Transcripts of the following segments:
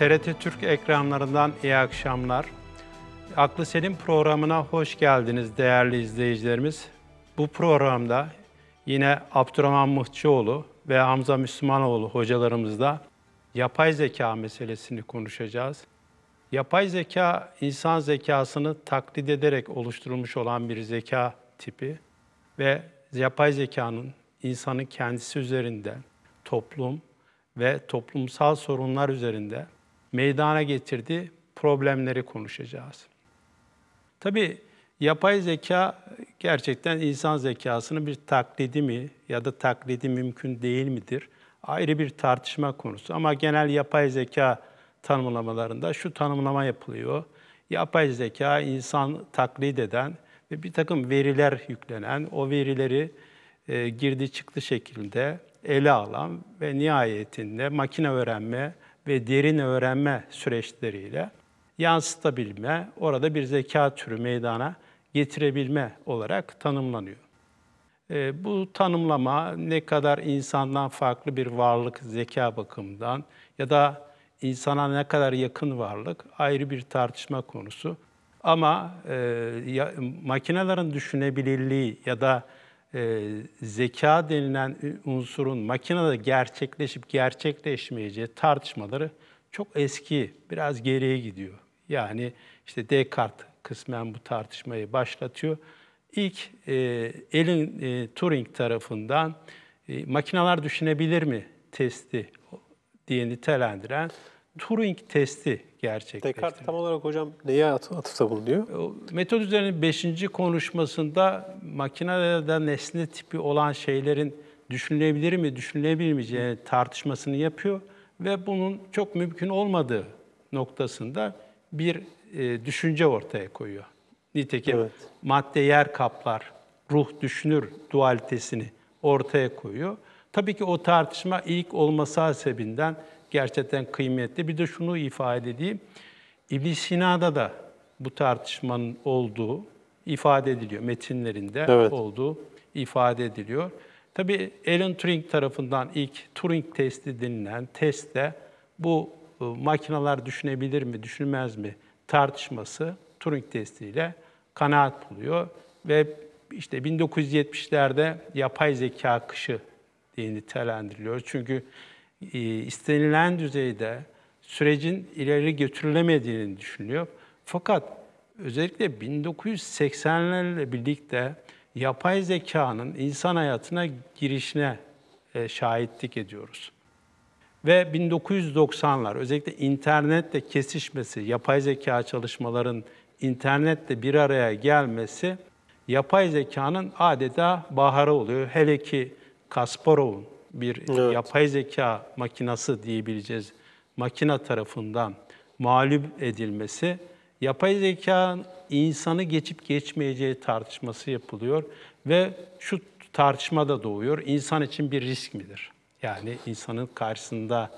TRT Türk ekranlarından iyi akşamlar. Aklı Selim programına hoş geldiniz değerli izleyicilerimiz. Bu programda yine Abdurrahman Mıhçıoğlu ve Hamza Müslümanoğlu hocalarımızla yapay zeka meselesini konuşacağız. Yapay zeka, insan zekasını taklit ederek oluşturulmuş olan bir zeka tipi ve yapay zekanın insanın kendisi üzerinde, toplum ve toplumsal sorunlar üzerinde meydana getirdiği problemleri konuşacağız. Tabii yapay zeka gerçekten insan zekasının bir taklidi mi ya da taklidi mümkün değil midir? Ayrı bir tartışma konusu ama genel yapay zeka tanımlamalarında şu tanımlama yapılıyor. Yapay zeka insan taklit eden ve bir takım veriler yüklenen, o verileri e, girdi çıktı şekilde ele alan ve nihayetinde makine öğrenme ve derin öğrenme süreçleriyle yansıtabilme, orada bir zeka türü meydana getirebilme olarak tanımlanıyor. E, bu tanımlama ne kadar insandan farklı bir varlık zeka bakımından ya da insana ne kadar yakın varlık ayrı bir tartışma konusu. Ama e, ya, makinelerin düşünebilirliği ya da e, zeka denilen unsurun makinede gerçekleşip gerçekleşmeyeceği tartışmaları çok eski, biraz geriye gidiyor. Yani işte Descartes kısmen bu tartışmayı başlatıyor. İlk e, Alan e, Turing tarafından e, makineler düşünebilir mi testi diye nitelendiren Turing testi gerçekleştirdi. Descartes tam olarak hocam neye atıfta bulunuyor? Metod üzerine 5. konuşmasında makinede nesne tipi olan şeylerin düşünülebilir mi, düşünülebilmeyeceği tartışmasını yapıyor ve bunun çok mümkün olmadığı noktasında bir e, düşünce ortaya koyuyor. Nitekim evet. madde yer kaplar, ruh düşünür dualitesini ortaya koyuyor. Tabii ki o tartışma ilk olması hasebinden gerçekten kıymetli. Bir de şunu ifade edeyim. İbn Sina'da da bu tartışmanın olduğu ifade ediliyor. Metinlerinde evet. olduğu ifade ediliyor. Tabii Alan Turing tarafından ilk Turing testi denilen testte bu e, makineler düşünebilir mi, düşünmez mi tartışması Turing testiyle kanaat buluyor ve işte 1970'lerde yapay zeka akışı diye nitelendiriliyor. Çünkü istenilen düzeyde sürecin ileri götürülemediğini düşünüyor. Fakat özellikle 1980'lerle birlikte yapay zekanın insan hayatına girişine e, şahitlik ediyoruz. Ve 1990'lar özellikle internetle kesişmesi, yapay zeka çalışmaların internetle bir araya gelmesi yapay zekanın adeta baharı oluyor. Hele ki Kasparov'un bir evet. yapay zeka makinası diyebileceğiz makina tarafından mağlup edilmesi, yapay zeka insanı geçip geçmeyeceği tartışması yapılıyor ve şu tartışma da doğuyor. İnsan için bir risk midir? Yani insanın karşısında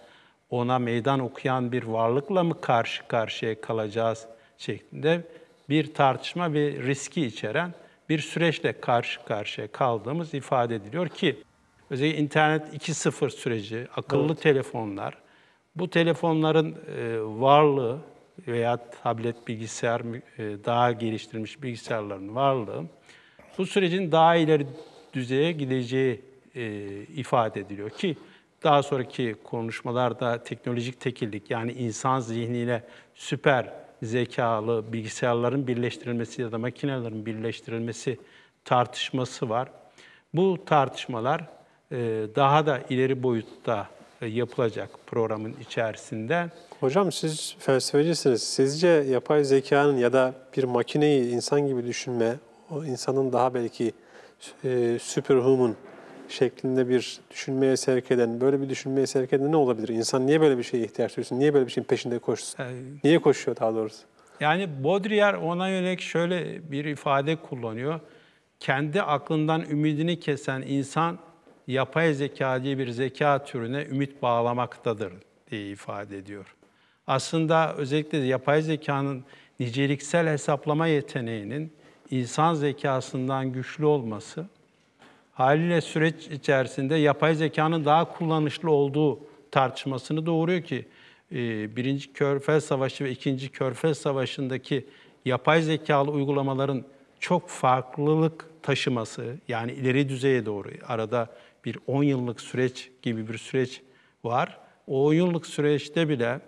ona meydan okuyan bir varlıkla mı karşı karşıya kalacağız şeklinde bir tartışma ve riski içeren bir süreçle karşı karşıya kaldığımız ifade ediliyor ki özellikle internet 2.0 süreci, akıllı evet. telefonlar, bu telefonların e, varlığı veya tablet bilgisayar e, daha geliştirilmiş bilgisayarların varlığı bu sürecin daha ileri düzeye gideceği e, ifade ediliyor ki daha sonraki konuşmalarda teknolojik tekillik yani insan zihniyle süper zekalı bilgisayarların birleştirilmesi ya da makinelerin birleştirilmesi tartışması var. Bu tartışmalar daha da ileri boyutta yapılacak programın içerisinde. Hocam siz felsefecisiniz. Sizce yapay zekanın ya da bir makineyi insan gibi düşünme, o insanın daha belki e, superhuman şeklinde bir düşünmeye sevk eden, böyle bir düşünmeye sevk eden ne olabilir? İnsan niye böyle bir şeye ihtiyaç duysun? Niye böyle bir şeyin peşinde koşsun? Ee, niye koşuyor daha doğrusu? Yani Baudrillard ona yönelik şöyle bir ifade kullanıyor. Kendi aklından ümidini kesen insan yapay zeka diye bir zeka türüne ümit bağlamaktadır diye ifade ediyor. Aslında özellikle yapay zekanın niceliksel hesaplama yeteneğinin insan zekasından güçlü olması, haliyle süreç içerisinde yapay zekanın daha kullanışlı olduğu tartışmasını doğuruyor ki e, Birinci Körfez Savaşı ve İkinci Körfez Savaşı'ndaki yapay zekalı uygulamaların çok farklılık taşıması, yani ileri düzeye doğru arada bir 10 yıllık süreç gibi bir süreç var. O 10 yıllık süreçte bile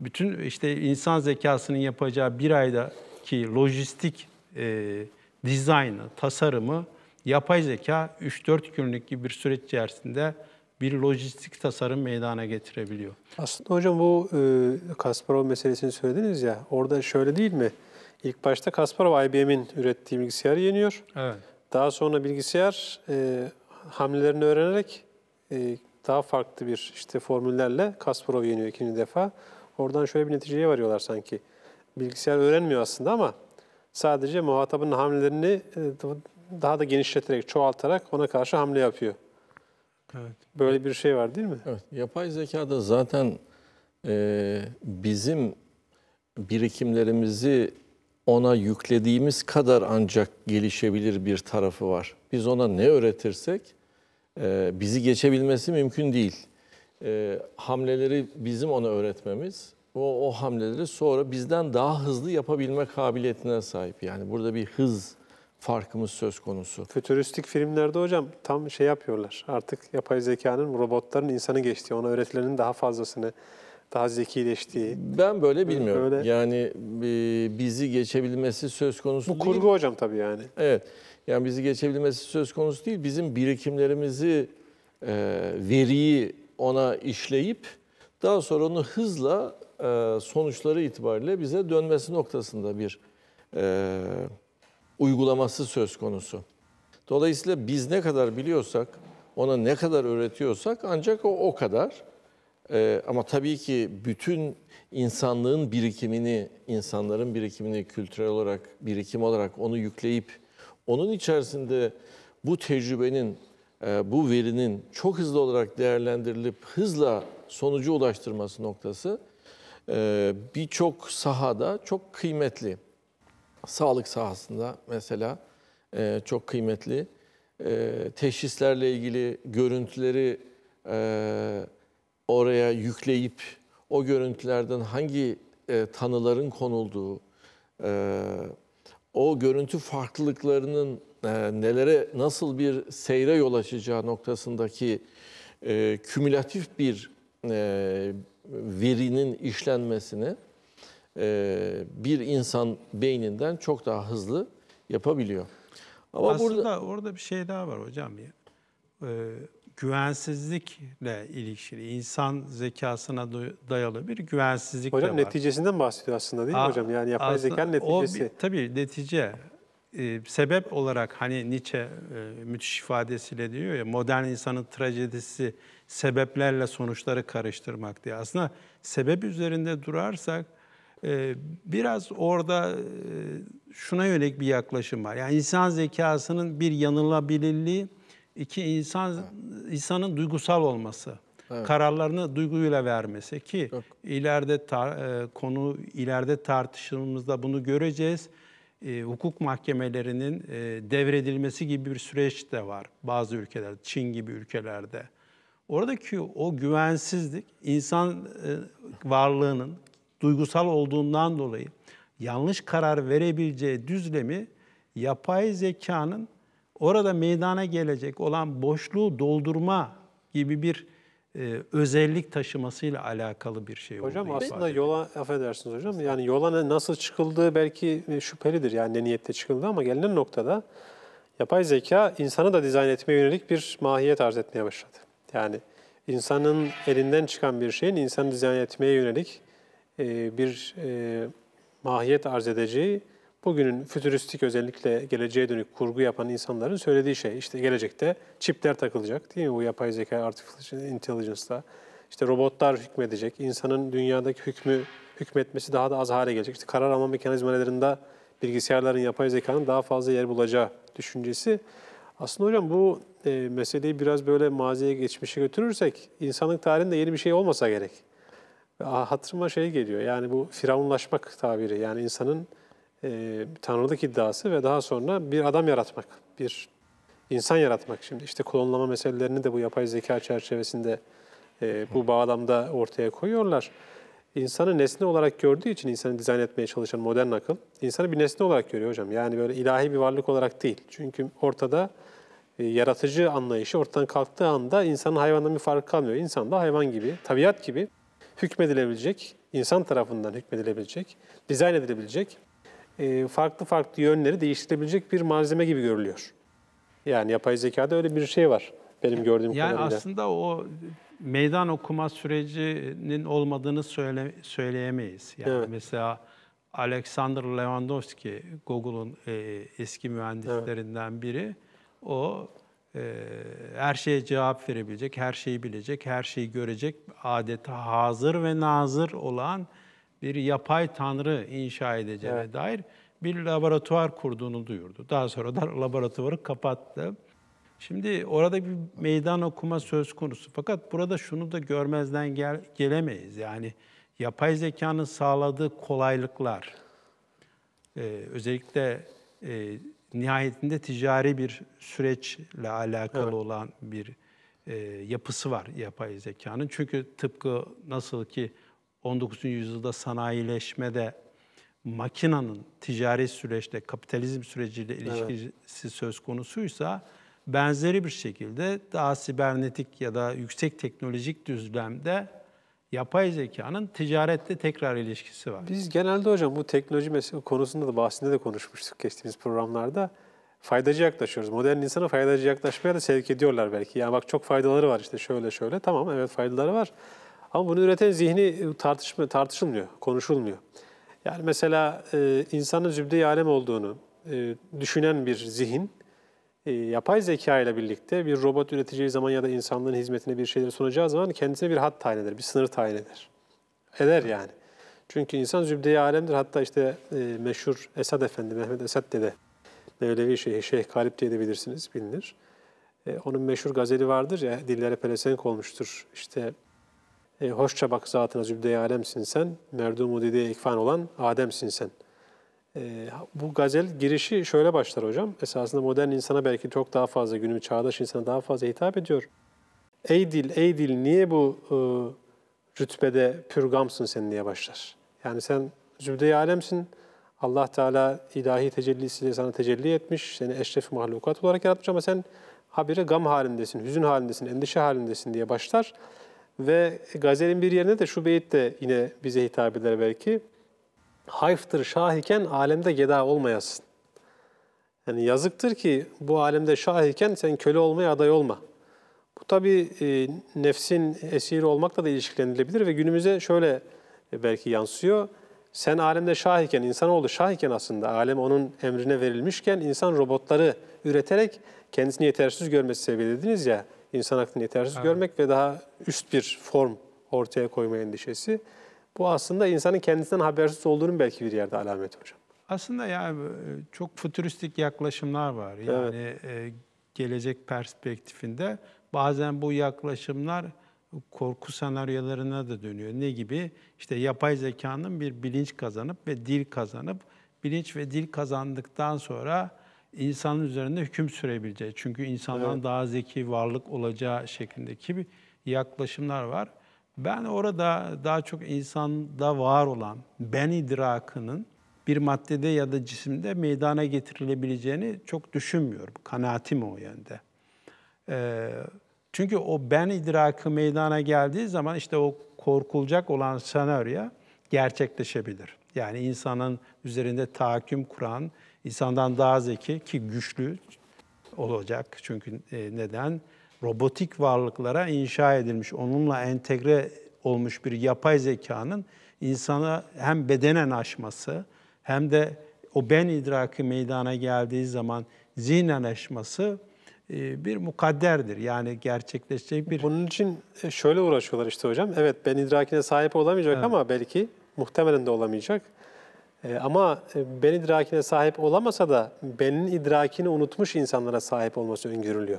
bütün işte insan zekasının yapacağı bir aydaki lojistik e, dizaynı, tasarımı yapay zeka 3-4 günlük gibi bir süreç içerisinde bir lojistik tasarım meydana getirebiliyor. Aslında hocam bu e, Kasparov meselesini söylediniz ya, orada şöyle değil mi? İlk başta Kasparov IBM'in ürettiği bilgisayarı yeniyor. Evet. Daha sonra bilgisayar e, hamlelerini öğrenerek e, daha farklı bir işte formüllerle Kasparov yeniyor ikinci defa. Oradan şöyle bir neticeye varıyorlar sanki. Bilgisayar öğrenmiyor aslında ama sadece muhatabın hamlelerini e, daha da genişleterek, çoğaltarak ona karşı hamle yapıyor. Evet. Böyle bir şey var değil mi? Evet, yapay zekada zaten e, bizim birikimlerimizi ona yüklediğimiz kadar ancak gelişebilir bir tarafı var. Biz ona ne öğretirsek e, bizi geçebilmesi mümkün değil. E, hamleleri bizim ona öğretmemiz, o, o hamleleri sonra bizden daha hızlı yapabilme kabiliyetine sahip. Yani burada bir hız farkımız söz konusu. Fütüristik filmlerde hocam tam şey yapıyorlar. Artık yapay zekanın, robotların insanı geçtiği, ona öğretilenin daha fazlasını, daha zekileştiği. Ben böyle bilmiyorum. Öyle. Yani e, bizi geçebilmesi söz konusu Bu değil. kurgu hocam tabii yani. Evet. Yani bizi geçebilmesi söz konusu değil. Bizim birikimlerimizi, e, veriyi ona işleyip daha sonra onu hızla e, sonuçları itibariyle bize dönmesi noktasında bir e, uygulaması söz konusu. Dolayısıyla biz ne kadar biliyorsak, ona ne kadar öğretiyorsak ancak o o kadar. Ee, ama tabii ki bütün insanlığın birikimini, insanların birikimini kültürel olarak, birikim olarak onu yükleyip onun içerisinde bu tecrübenin, e, bu verinin çok hızlı olarak değerlendirilip hızla sonucu ulaştırması noktası e, birçok sahada çok kıymetli. Sağlık sahasında mesela e, çok kıymetli. E, teşhislerle ilgili görüntüleri e, oraya yükleyip o görüntülerden hangi e, tanıların konulduğu, e, o görüntü farklılıklarının e, nelere nasıl bir seyre yol açacağı noktasındaki e, kümülatif bir e, verinin işlenmesini e, bir insan beyninden çok daha hızlı yapabiliyor. Ama Aslında burada orada bir şey daha var hocam ya. Ee, güvensizlikle ilişkili, insan zekasına dayalı bir güvensizlik de Hocam var. neticesinden bahsediyor aslında değil mi Aa, hocam? Yani yapay zekanın o neticesi. bir- tabii netice. Ee, sebep olarak hani Nietzsche e, müthiş ifadesiyle diyor ya modern insanın trajedisi sebeplerle sonuçları karıştırmak diye. Aslında sebep üzerinde durarsak e, biraz orada e, şuna yönelik bir yaklaşım var. Yani insan zekasının bir yanılabilirliği, iki insan insanın duygusal olması. Kararlarını duyguyla vermesi ki ileride tar- e, konu ileride tartışmamızda bunu göreceğiz. E, hukuk mahkemelerinin e, devredilmesi gibi bir süreç de var bazı ülkelerde, Çin gibi ülkelerde. Oradaki o güvensizlik insan e, varlığının duygusal olduğundan dolayı yanlış karar verebileceği düzlemi yapay zekanın orada meydana gelecek olan boşluğu doldurma gibi bir e, özellik taşımasıyla alakalı bir şey Hocam olduğu aslında ifade yola affedersiniz hocam yani yola nasıl çıkıldığı belki e, şüphelidir yani ne niyette çıkıldı ama gelinen noktada yapay zeka insanı da dizayn etmeye yönelik bir mahiyet arz etmeye başladı. Yani insanın elinden çıkan bir şeyin insanı dizayn etmeye yönelik e, bir e, mahiyet arz edeceği bugünün fütüristik özellikle geleceğe dönük kurgu yapan insanların söylediği şey. İşte gelecekte çipler takılacak değil mi bu yapay zeka, artificial intelligence'da. İşte robotlar hükmedecek, insanın dünyadaki hükmü hükmetmesi daha da az hale gelecek. İşte karar alma mekanizmalarında bilgisayarların, yapay zekanın daha fazla yer bulacağı düşüncesi. Aslında hocam bu e, meseleyi biraz böyle maziye, geçmişe götürürsek insanlık tarihinde yeni bir şey olmasa gerek. Hatırıma şey geliyor yani bu firavunlaşmak tabiri yani insanın e, tanrılık iddiası ve daha sonra bir adam yaratmak, bir insan yaratmak. Şimdi işte klonlama meselelerini de bu yapay zeka çerçevesinde e, bu bağlamda ortaya koyuyorlar. insanı nesne olarak gördüğü için insanı dizayn etmeye çalışan modern akıl, insanı bir nesne olarak görüyor hocam. Yani böyle ilahi bir varlık olarak değil. Çünkü ortada e, yaratıcı anlayışı ortadan kalktığı anda insanın hayvandan bir farkı kalmıyor. İnsan da hayvan gibi, tabiat gibi hükmedilebilecek, insan tarafından hükmedilebilecek, dizayn edilebilecek, farklı farklı yönleri değiştirebilecek bir malzeme gibi görülüyor. Yani yapay zekada öyle bir şey var benim gördüğüm Yani kadarıyla. aslında o meydan okuma sürecinin olmadığını söyle, söyleyemeyiz. Yani Evet. mesela Alexander Lewandowski, Google'un e, eski mühendislerinden biri. O e, her şeye cevap verebilecek, her şeyi bilecek, her şeyi görecek, adeta hazır ve nazır olan bir yapay tanrı inşa edeceğine dair bir laboratuvar kurduğunu duyurdu. Daha sonra da laboratuvarı kapattı. Şimdi orada bir meydan okuma söz konusu. Fakat burada şunu da görmezden gel- gelemeyiz. Yani yapay zekanın sağladığı kolaylıklar, e, özellikle e, nihayetinde ticari bir süreçle alakalı olan bir e, yapısı var yapay zekanın. Çünkü tıpkı nasıl ki 19. yüzyılda sanayileşmede makinanın ticari süreçte kapitalizm süreciyle ilişkisi söz konusuysa benzeri bir şekilde daha sibernetik ya da yüksek teknolojik düzlemde yapay zekanın ticarette tekrar ilişkisi var. Biz genelde hocam bu teknoloji konusunda da bahsinde de konuşmuştuk geçtiğimiz programlarda. Faydacı yaklaşıyoruz. Modern insana faydacı yaklaşmaya da sevk ediyorlar belki. Yani bak çok faydaları var işte şöyle şöyle. Tamam evet faydaları var. Ama bunu üreten zihni tartışma, tartışılmıyor, konuşulmuyor. Yani mesela e, insanın zübde-i alem olduğunu e, düşünen bir zihin, e, yapay zeka ile birlikte bir robot üreteceği zaman ya da insanlığın hizmetine bir şeyleri sunacağı zaman kendisine bir hat tayin eder, bir sınır tayin eder. Eder yani. Çünkü insan zübde-i alemdir. Hatta işte e, meşhur Esad Efendi, Mehmet Esad Dede, Mevlevi Şeyh, Şeyh Galip diye de bilirsiniz, bilinir. E, onun meşhur gazeli vardır ya, dillere pelesenk olmuştur. İşte e, hoşça bak zatına zübde-i alemsin sen, merdumu dediği ikfan olan Adem'sin sen. E, bu gazel girişi şöyle başlar hocam. Esasında modern insana belki çok daha fazla, günümüz çağdaş insana daha fazla hitap ediyor. Ey dil, ey dil niye bu e, rütbede pürgamsın sen diye başlar. Yani sen zübde-i alemsin. Allah Teala ilahi tecellisiyle sana tecelli etmiş. Seni eşref mahlukat olarak yaratmış ama sen habire gam halindesin, hüzün halindesin, endişe halindesin diye başlar. Ve gazelin bir yerine de şu beyit de yine bize hitap eder belki. Hayftır şah iken alemde geda olmayasın. Yani yazıktır ki bu alemde şah iken sen köle olmaya aday olma. Bu tabii e, nefsin esiri olmakla da ilişkilendirilebilir ve günümüze şöyle e, belki yansıyor. Sen alemde şah iken, insanoğlu şah iken aslında alem onun emrine verilmişken insan robotları üreterek kendisini yetersiz görmesi sebebiyediniz ya. İnsan aklını yetersiz görmek ve daha üst bir form ortaya koyma endişesi. Bu aslında insanın kendisinden habersiz olduğunun belki bir yerde alameti hocam. Aslında yani e, çok fütüristik yaklaşımlar var. Yani e, gelecek perspektifinde bazen bu yaklaşımlar korku senaryolarına da dönüyor. Ne gibi? İşte yapay zekanın bir bilinç kazanıp ve dil kazanıp bilinç ve dil kazandıktan sonra insanın üzerinde hüküm sürebileceği. Çünkü insandan daha zeki varlık olacağı şeklindeki bir yaklaşımlar var. Ben orada daha çok insanda var olan ben idrakının bir maddede ya da cisimde meydana getirilebileceğini çok düşünmüyorum. Kanaatim o yönde. Ee, çünkü o ben idrakı meydana geldiği zaman işte o korkulacak olan senaryo gerçekleşebilir. Yani insanın üzerinde tahakküm kuran, insandan daha zeki ki güçlü olacak. Çünkü e, neden? Robotik varlıklara inşa edilmiş, onunla entegre olmuş bir yapay zekanın insana hem bedenen aşması hem de o ben idraki meydana geldiği zaman zihnen aşması e, bir mukadderdir. Yani gerçekleşecek bir... Bunun için e, şöyle uğraşıyorlar işte hocam. Evet ben idrakine sahip olamayacak ama belki muhtemelen de olamayacak. E, ama e, ben idrakine sahip olamasa da benin idrakini unutmuş insanlara sahip olması öngörülüyor.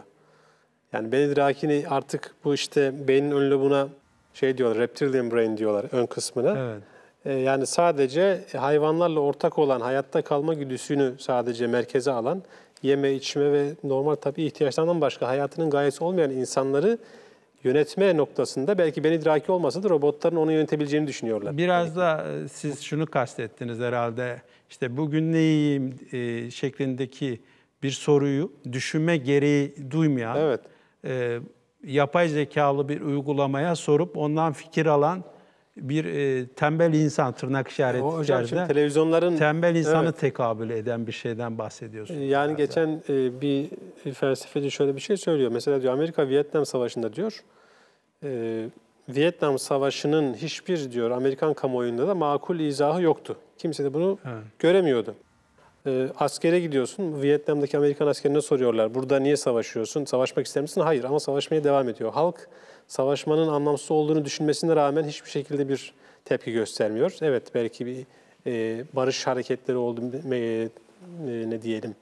Yani ben idrakini artık bu işte beynin ön lobuna şey diyorlar, reptilian brain diyorlar ön kısmına. Evet. E, Yani sadece hayvanlarla ortak olan hayatta kalma güdüsünü sadece merkeze alan, yeme, içme ve normal tabii ihtiyaçlarından başka hayatının gayesi olmayan insanları yönetme noktasında belki ben idraki olmasa da robotların onu yönetebileceğini düşünüyorlar. Biraz da e, siz şunu kastettiniz herhalde. İşte bugün ne yiyeyim e, şeklindeki bir soruyu düşünme gereği duymayan, Evet. e, yapay zekalı bir uygulamaya sorup ondan fikir alan bir e, tembel insan tırnak içerisinde televizyonların tembel insanı Evet. tekabül eden bir şeyden bahsediyorsunuz. Yani geçen e, bir felsefeci şöyle bir şey söylüyor. Mesela diyor Amerika Vietnam Savaşı'nda diyor e, Vietnam Savaşı'nın hiçbir diyor Amerikan kamuoyunda da makul izahı yoktu. Kimse de bunu Evet. göremiyordu. E, askere gidiyorsun. Vietnam'daki Amerikan askerine soruyorlar. Burada niye savaşıyorsun? Savaşmak ister misin? Hayır ama savaşmaya devam ediyor. Halk savaşmanın anlamsız olduğunu düşünmesine rağmen hiçbir şekilde bir tepki göstermiyor. Evet belki bir e, barış hareketleri oldu. e, e, ne diyelim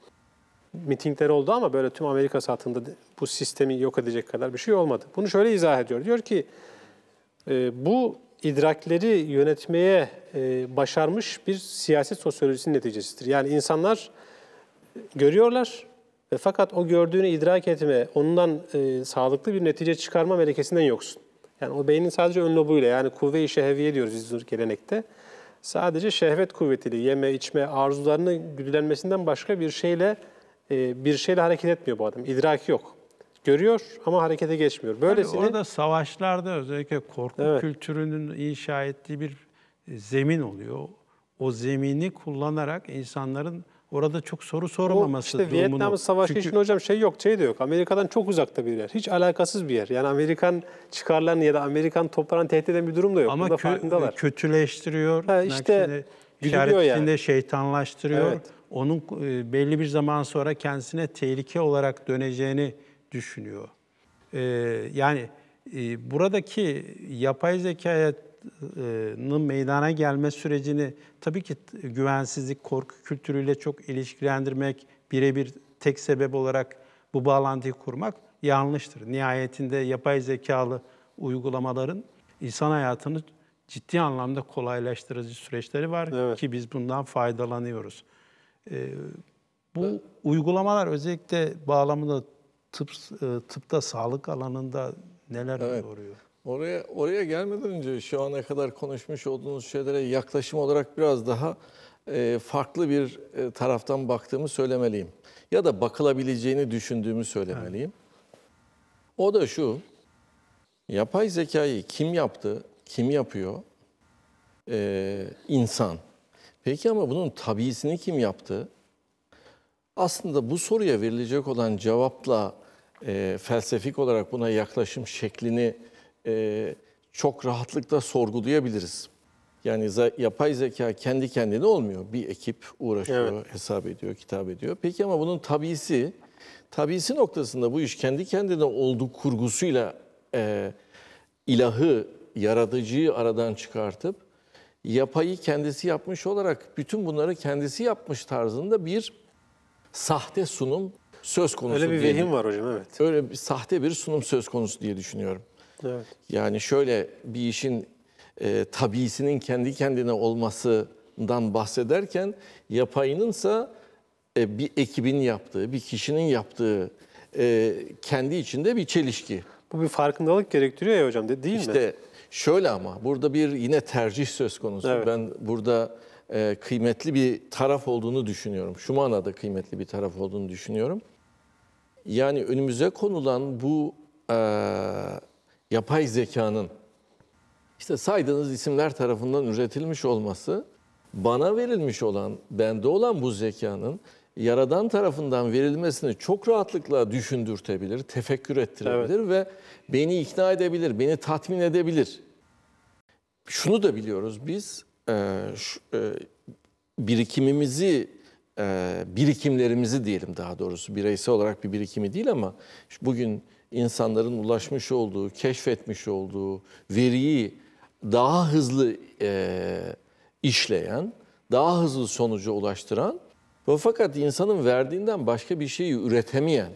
mitingler oldu ama böyle tüm Amerika satında bu sistemi yok edecek kadar bir şey olmadı. Bunu şöyle izah ediyor. Diyor ki e, bu idrakleri yönetmeye e, başarmış bir siyaset sosyolojisinin neticesidir. Yani insanlar görüyorlar ve fakat o gördüğünü idrak etme, ondan e, sağlıklı bir netice çıkarma melekesinden yoksun. Yani o beynin sadece ön lobuyla yani kuvve-i şehviye diyoruz biz gelenekte. Sadece şehvet kuvvetiyle yeme, içme, arzularını güdülenmesinden başka bir şeyle e, bir şeyle hareket etmiyor bu adam. İdraki yok. Görüyor ama harekete geçmiyor. Tabii Böylesini orada savaşlarda özellikle korku Evet. kültürünün inşa ettiği bir zemin oluyor. O zemini kullanarak insanların orada çok soru o sormaması işte durumunu. Vietnam Savaşı Çünkü için hocam şey yok, şey de yok. Amerika'dan çok uzakta bir yer. Hiç alakasız bir yer. Yani Amerikan çıkarlarını ya da Amerikan toprağını tehdit eden bir durum da yok. ama Bunda kö- kötüleştiriyor. Ha, işte işaret yani. şeytanlaştırıyor. Evet. Onun e, belli bir zaman sonra kendisine tehlike olarak döneceğini düşünüyor. Ee, yani e, buradaki yapay zekanın meydana gelme sürecini tabii ki güvensizlik, korku kültürüyle çok ilişkilendirmek, birebir tek sebep olarak bu bağlantıyı kurmak yanlıştır. Nihayetinde yapay zekalı uygulamaların insan hayatını ciddi anlamda kolaylaştırıcı süreçleri var Evet. ki biz bundan faydalanıyoruz. Ee, bu uygulamalar özellikle bağlamında tıp e, tıpta sağlık alanında neler Evet. doğuruyor? Oraya oraya gelmeden önce şu ana kadar konuşmuş olduğunuz şeylere yaklaşım olarak biraz daha e, farklı bir e, taraftan baktığımı söylemeliyim. Ya da bakılabileceğini düşündüğümü söylemeliyim. O da şu. Yapay zekayı kim yaptı? Kim yapıyor? Ee, insan. Peki ama bunun tabiisini kim yaptı? Aslında bu soruya verilecek olan cevapla e, felsefik olarak buna yaklaşım şeklini e, çok rahatlıkla sorgulayabiliriz. Yani za- yapay zeka kendi kendine olmuyor. Bir ekip uğraşıyor, hesap ediyor, kitap ediyor. Peki ama bunun tabisi, tabisi noktasında bu iş kendi kendine olduğu kurgusuyla e, ilahı, yaratıcıyı aradan çıkartıp yapayı kendisi yapmış olarak bütün bunları kendisi yapmış tarzında bir sahte sunum söz konusu. Öyle bir diye- vehim var hocam evet. Öyle bir sahte bir sunum söz konusu diye düşünüyorum. Evet. Yani şöyle bir işin e, tabiisinin kendi kendine olmasından bahsederken yapayınınsa e, bir ekibin yaptığı, bir kişinin yaptığı e, kendi içinde bir çelişki. Bu bir farkındalık gerektiriyor ya hocam de- değil mi? İşte şöyle ama burada bir yine tercih söz konusu. Evet. Ben burada e, kıymetli bir taraf olduğunu düşünüyorum. Şu manada kıymetli bir taraf olduğunu düşünüyorum. Yani önümüze konulan bu e, yapay zekanın işte saydığınız isimler tarafından üretilmiş olması bana verilmiş olan, bende olan bu zekanın yaradan tarafından verilmesini çok rahatlıkla düşündürtebilir, tefekkür ettirebilir ve beni ikna edebilir, beni tatmin edebilir. Şunu da biliyoruz biz, e, şu- e, birikimimizi, e, birikimlerimizi diyelim daha doğrusu bireysel olarak bir birikimi değil ama bugün insanların ulaşmış olduğu, keşfetmiş olduğu veriyi daha hızlı e, işleyen, daha hızlı sonuca ulaştıran ve fakat insanın verdiğinden başka bir şeyi üretemeyen,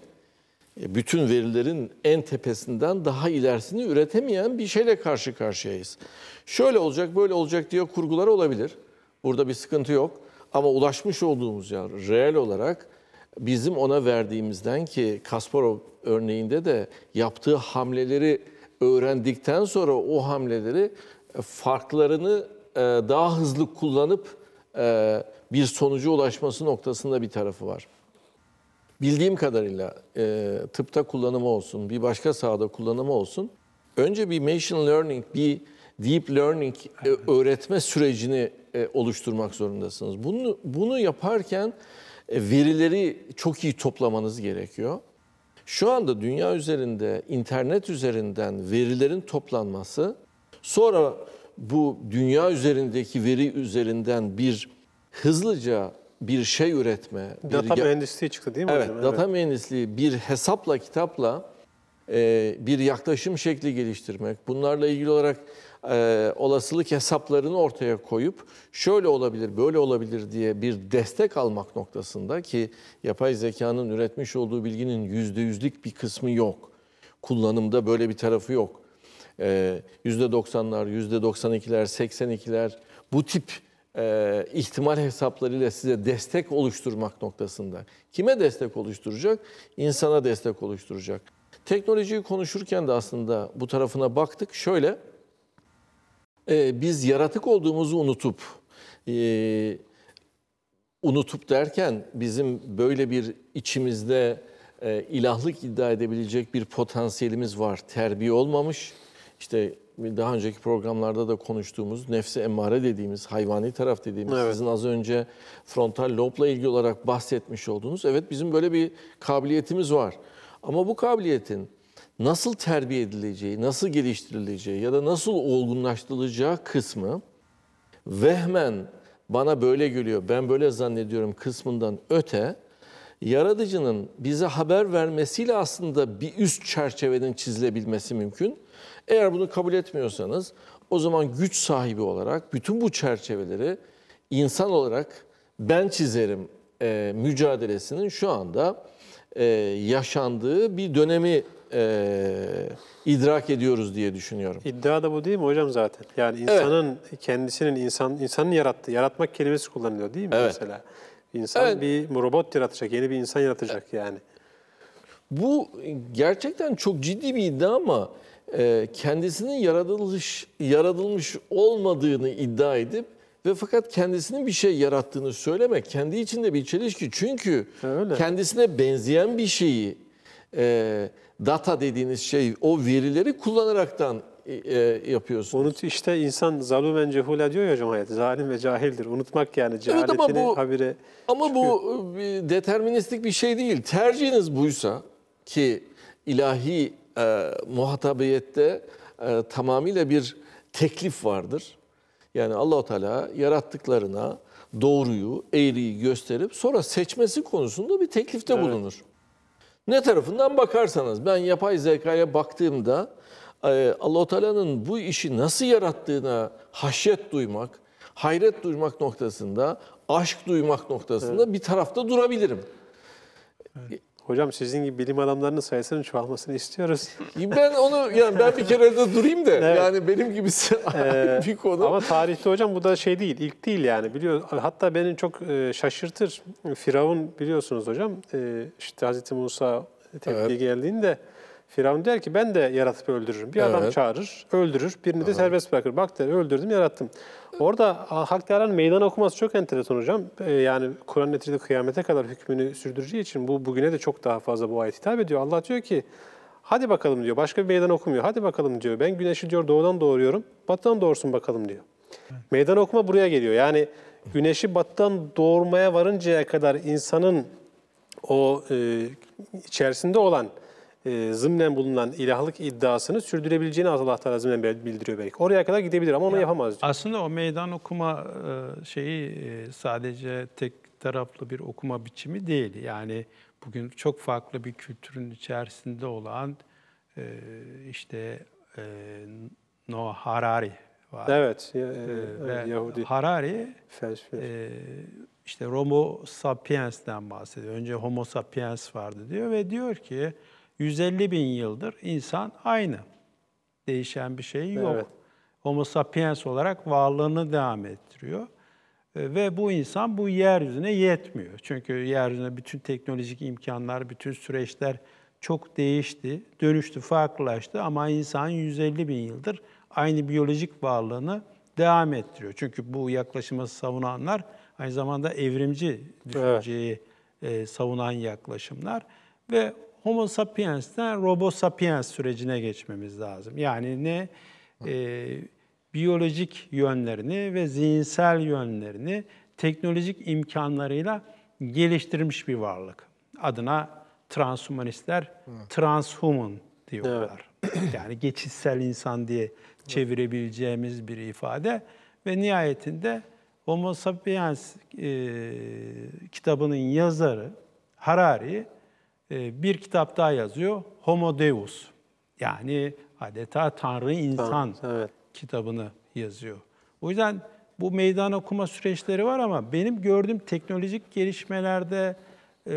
e, bütün verilerin en tepesinden daha ilerisini üretemeyen bir şeyle karşı karşıyayız. Şöyle olacak, böyle olacak diye kurgular olabilir. Burada bir sıkıntı yok. Ama ulaşmış olduğumuz yer reel olarak bizim ona verdiğimizden ki Kasparov örneğinde de yaptığı hamleleri öğrendikten sonra o hamleleri e, farklarını e, daha hızlı kullanıp e, bir sonuca ulaşması noktasında bir tarafı var. Bildiğim kadarıyla tıpta kullanımı olsun, bir başka sahada kullanımı olsun. Önce bir machine learning, bir deep learning öğretme sürecini oluşturmak zorundasınız. Bunu bunu yaparken verileri çok iyi toplamanız gerekiyor. Şu anda dünya üzerinde internet üzerinden verilerin toplanması, sonra bu dünya üzerindeki veri üzerinden bir hızlıca bir şey üretme, bir Data ya- mühendisliği çıktı değil mi Evet, hocam? data mühendisliği bir hesapla, kitapla e, bir yaklaşım şekli geliştirmek, bunlarla ilgili olarak e, olasılık hesaplarını ortaya koyup şöyle olabilir, böyle olabilir diye bir destek almak noktasında ki yapay zekanın üretmiş olduğu bilginin yüzde yüzlük bir kısmı yok. Kullanımda böyle bir tarafı yok. E, Yüzde 90'lar, yüzde 92'ler, 82'ler bu tip e, ihtimal hesaplarıyla size destek oluşturmak noktasında. Kime destek oluşturacak? İnsana destek oluşturacak. Teknolojiyi konuşurken de aslında bu tarafına baktık. Şöyle, e, biz yaratık olduğumuzu unutup, e, unutup derken bizim böyle bir içimizde e, ilahlık iddia edebilecek bir potansiyelimiz var. Terbiye olmamış, işte daha önceki programlarda da konuştuğumuz nefsi emmare dediğimiz, hayvani taraf dediğimiz, Evet. sizin az önce frontal lobla ilgili olarak bahsetmiş olduğunuz, evet bizim böyle bir kabiliyetimiz var. Ama bu kabiliyetin nasıl terbiye edileceği, nasıl geliştirileceği ya da nasıl olgunlaştırılacağı kısmı vehmen bana böyle geliyor, ben böyle zannediyorum kısmından öte, yaratıcının bize haber vermesiyle aslında bir üst çerçevenin çizilebilmesi mümkün. Eğer bunu kabul etmiyorsanız o zaman güç sahibi olarak bütün bu çerçeveleri insan olarak ben çizerim e, mücadelesinin şu anda e, yaşandığı bir dönemi e, idrak ediyoruz diye düşünüyorum. İddia da bu değil mi hocam zaten? Yani insanın kendisinin insan insanın yarattığı, yaratmak kelimesi kullanılıyor değil mi Evet. mesela? İnsan Evet. bir robot yaratacak, yeni bir insan yaratacak yani. Bu gerçekten çok ciddi bir iddia ama e, kendisinin yaratılmış yaratılmış olmadığını iddia edip ve fakat kendisinin bir şey yarattığını söylemek kendi içinde bir çelişki. Çünkü Öyle. kendisine benzeyen bir şeyi e, data dediğiniz şey o verileri kullanaraktan e, e, yapıyorsunuz. Unut işte insan zalumen cehule diyor ya hocam hayat. Zalim ve cahildir. Unutmak yani cehaletini ama bu- habire. Ama bu e, bir deterministik bir şey değil. Tercihiniz buysa ki ilahi e, muhatabiyette e, tamamıyla bir teklif vardır. Yani Allahu Teala yarattıklarına doğruyu, eğriyi gösterip sonra seçmesi konusunda bir teklifte Evet. bulunur. Ne tarafından bakarsanız ben yapay zekaya baktığımda e, Allahu Teala'nın bu işi nasıl yarattığına haşyet duymak, hayret duymak noktasında, aşk duymak noktasında bir tarafta durabilirim. Hocam sizin gibi bilim adamlarının sayısının çoğalmasını istiyoruz. Ben onu yani ben bir kere de durayım da Evet. yani benim gibisi ayrı bir konu. Ama tarihte hocam bu da şey değil, ilk değil yani. Biliyor, hatta beni çok e, şaşırtır. Firavun biliyorsunuz hocam, e, işte Hazreti Musa tepkiye Evet. geldiğinde Firavun der ki ben de yaratıp öldürürüm. Bir adam Evet. çağırır, öldürür, birini de serbest bırakır. Bak der, öldürdüm, yarattım. Orada Hak Teala'nın meydan okuması çok enteresan hocam. E, yani Kur'an neticede kıyamete kadar hükmünü sürdüreceği için bu bugüne de çok daha fazla bu ayet hitap ediyor. Allah diyor ki Hadi bakalım diyor. Başka bir meydan okumuyor. Hadi bakalım diyor. Ben güneşi diyor doğudan doğuruyorum. Batıdan doğursun bakalım diyor. Meydan okuma buraya geliyor. Yani güneşi batıdan doğurmaya varıncaya kadar insanın o e, içerisinde olan e, zımnen bulunan ilahlık iddiasını sürdürebileceğini Allah Teala zımnen bildiriyor belki. Oraya kadar gidebilir ama onu yapamaz diyor. Aslında o meydan okuma e, şeyi e, sadece tek taraflı bir okuma biçimi değil. Yani bugün çok farklı bir kültürün içerisinde olan e, işte e, Noah Harari var. Evet. ya- e, E, Yahudi Harari felsefe. e, işte Homo sapiens'ten bahsediyor. Önce Homo sapiens vardı diyor ve diyor ki 150 bin yıldır insan aynı. Değişen bir şey yok. Evet. Homo sapiens olarak varlığını devam ettiriyor. E, Ve bu insan bu yeryüzüne yetmiyor. Çünkü yeryüzüne bütün teknolojik imkanlar, bütün süreçler çok değişti, dönüştü, farklılaştı ama insan 150 bin yıldır aynı biyolojik varlığını devam ettiriyor. Çünkü bu yaklaşımı savunanlar aynı zamanda evrimci düşünceyi e, savunan yaklaşımlar ve Homo sapiens'ten Robo sapiens sürecine geçmemiz lazım. Yani ne e, biyolojik yönlerini ve zihinsel yönlerini teknolojik imkanlarıyla geliştirmiş bir varlık. Adına transhumanistler transhuman diyorlar. yani geçişsel insan diye çevirebileceğimiz bir ifade ve nihayetinde Homo sapiens e, kitabının yazarı Harari bir kitap daha yazıyor. Homo Deus. Yani adeta Tanrı insan evet. kitabını yazıyor. O yüzden bu meydan okuma süreçleri var ama benim gördüğüm teknolojik gelişmelerde e,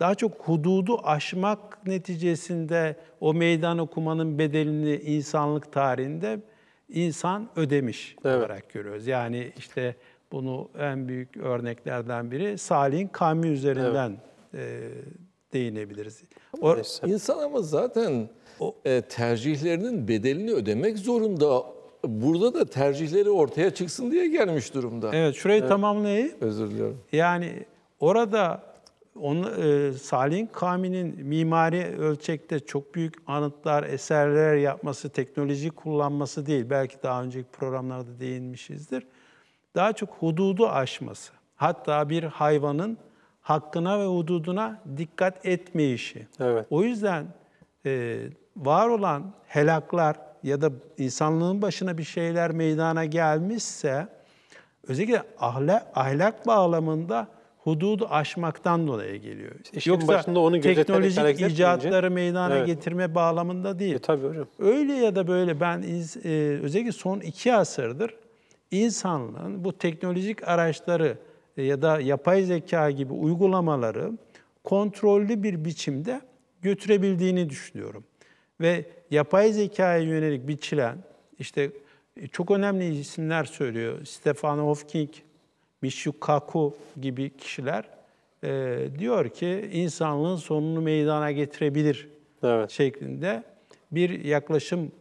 daha çok hududu aşmak neticesinde o meydan okumanın bedelini insanlık tarihinde insan ödemiş Evet. olarak görüyoruz. Yani işte bunu en büyük örneklerden biri Salih'in kavmi üzerinden e, değinebiliriz. O, İnsan ama zaten O- e, tercihlerinin bedelini ödemek zorunda. Burada da tercihleri ortaya çıksın diye gelmiş durumda. evet, şurayı tamamlayayım. Özür diliyorum. Yani orada onu, e, Salih'in kavminin mimari ölçekte çok büyük anıtlar, eserler yapması, teknoloji kullanması değil. Belki daha önceki programlarda değinmişizdir. Daha çok hududu aşması. Hatta bir hayvanın hakkına ve hududuna dikkat etmeyişi. Evet. O yüzden e, var olan helaklar ya da insanlığın başına bir şeyler meydana gelmişse özellikle ahlak, ahlak bağlamında hududu aşmaktan dolayı geliyor. işin başında onu teknolojik icatları meydana Evet. getirme bağlamında değil. E, tabii hocam. Öyle ya da böyle ben e, özellikle son iki asırdır insanlığın bu teknolojik araçları ya da yapay zeka gibi uygulamaları kontrollü bir biçimde götürebildiğini düşünüyorum. Ve yapay zekaya yönelik biçilen işte e, çok önemli isimler söylüyor. Stefan Hawking, Michio Kaku gibi kişiler e, diyor ki insanlığın sonunu meydana getirebilir Evet. şeklinde bir yaklaşım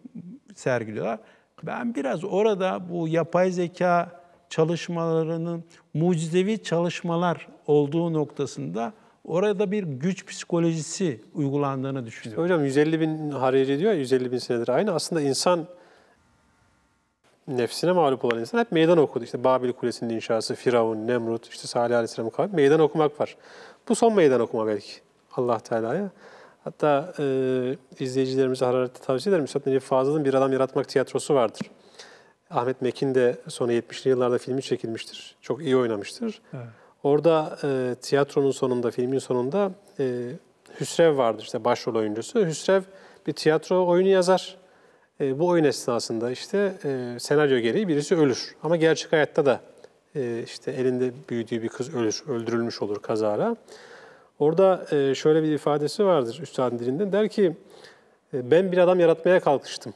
sergiliyorlar. Ben biraz orada bu yapay zeka çalışmalarının mucizevi çalışmalar olduğu noktasında orada bir güç psikolojisi uygulandığını düşünüyorum. Hocam 150 bin Hariri diyor ya 150 bin senedir aynı. Aslında insan nefsine mağlup olan insan hep meydan okudu. İşte Babil Kulesi'nin inşası, Firavun, Nemrut, işte Salih Aleyhisselam kavmi. Meydan okumak var. Bu son meydan okuma belki Allah Teala'ya. Hatta e, izleyicilerimize hararetle tavsiye ederim. Üstad Necip Fazıl'ın Bir Adam Yaratmak tiyatrosu vardır. Ahmet Mekin de sonra 70'li yıllarda filmi çekilmiştir. Çok iyi oynamıştır. Evet. Orada e, tiyatronun sonunda, filmin sonunda e, Hüsrev vardır işte başrol oyuncusu. Hüsrev bir tiyatro oyunu yazar. E, bu oyun esnasında işte e, senaryo gereği birisi ölür. Ama gerçek hayatta da e, işte elinde büyüdüğü bir kız ölür, öldürülmüş olur kazara. Orada e, şöyle bir ifadesi vardır üstadın dilinden. Der ki, e, ben bir adam yaratmaya kalkıştım.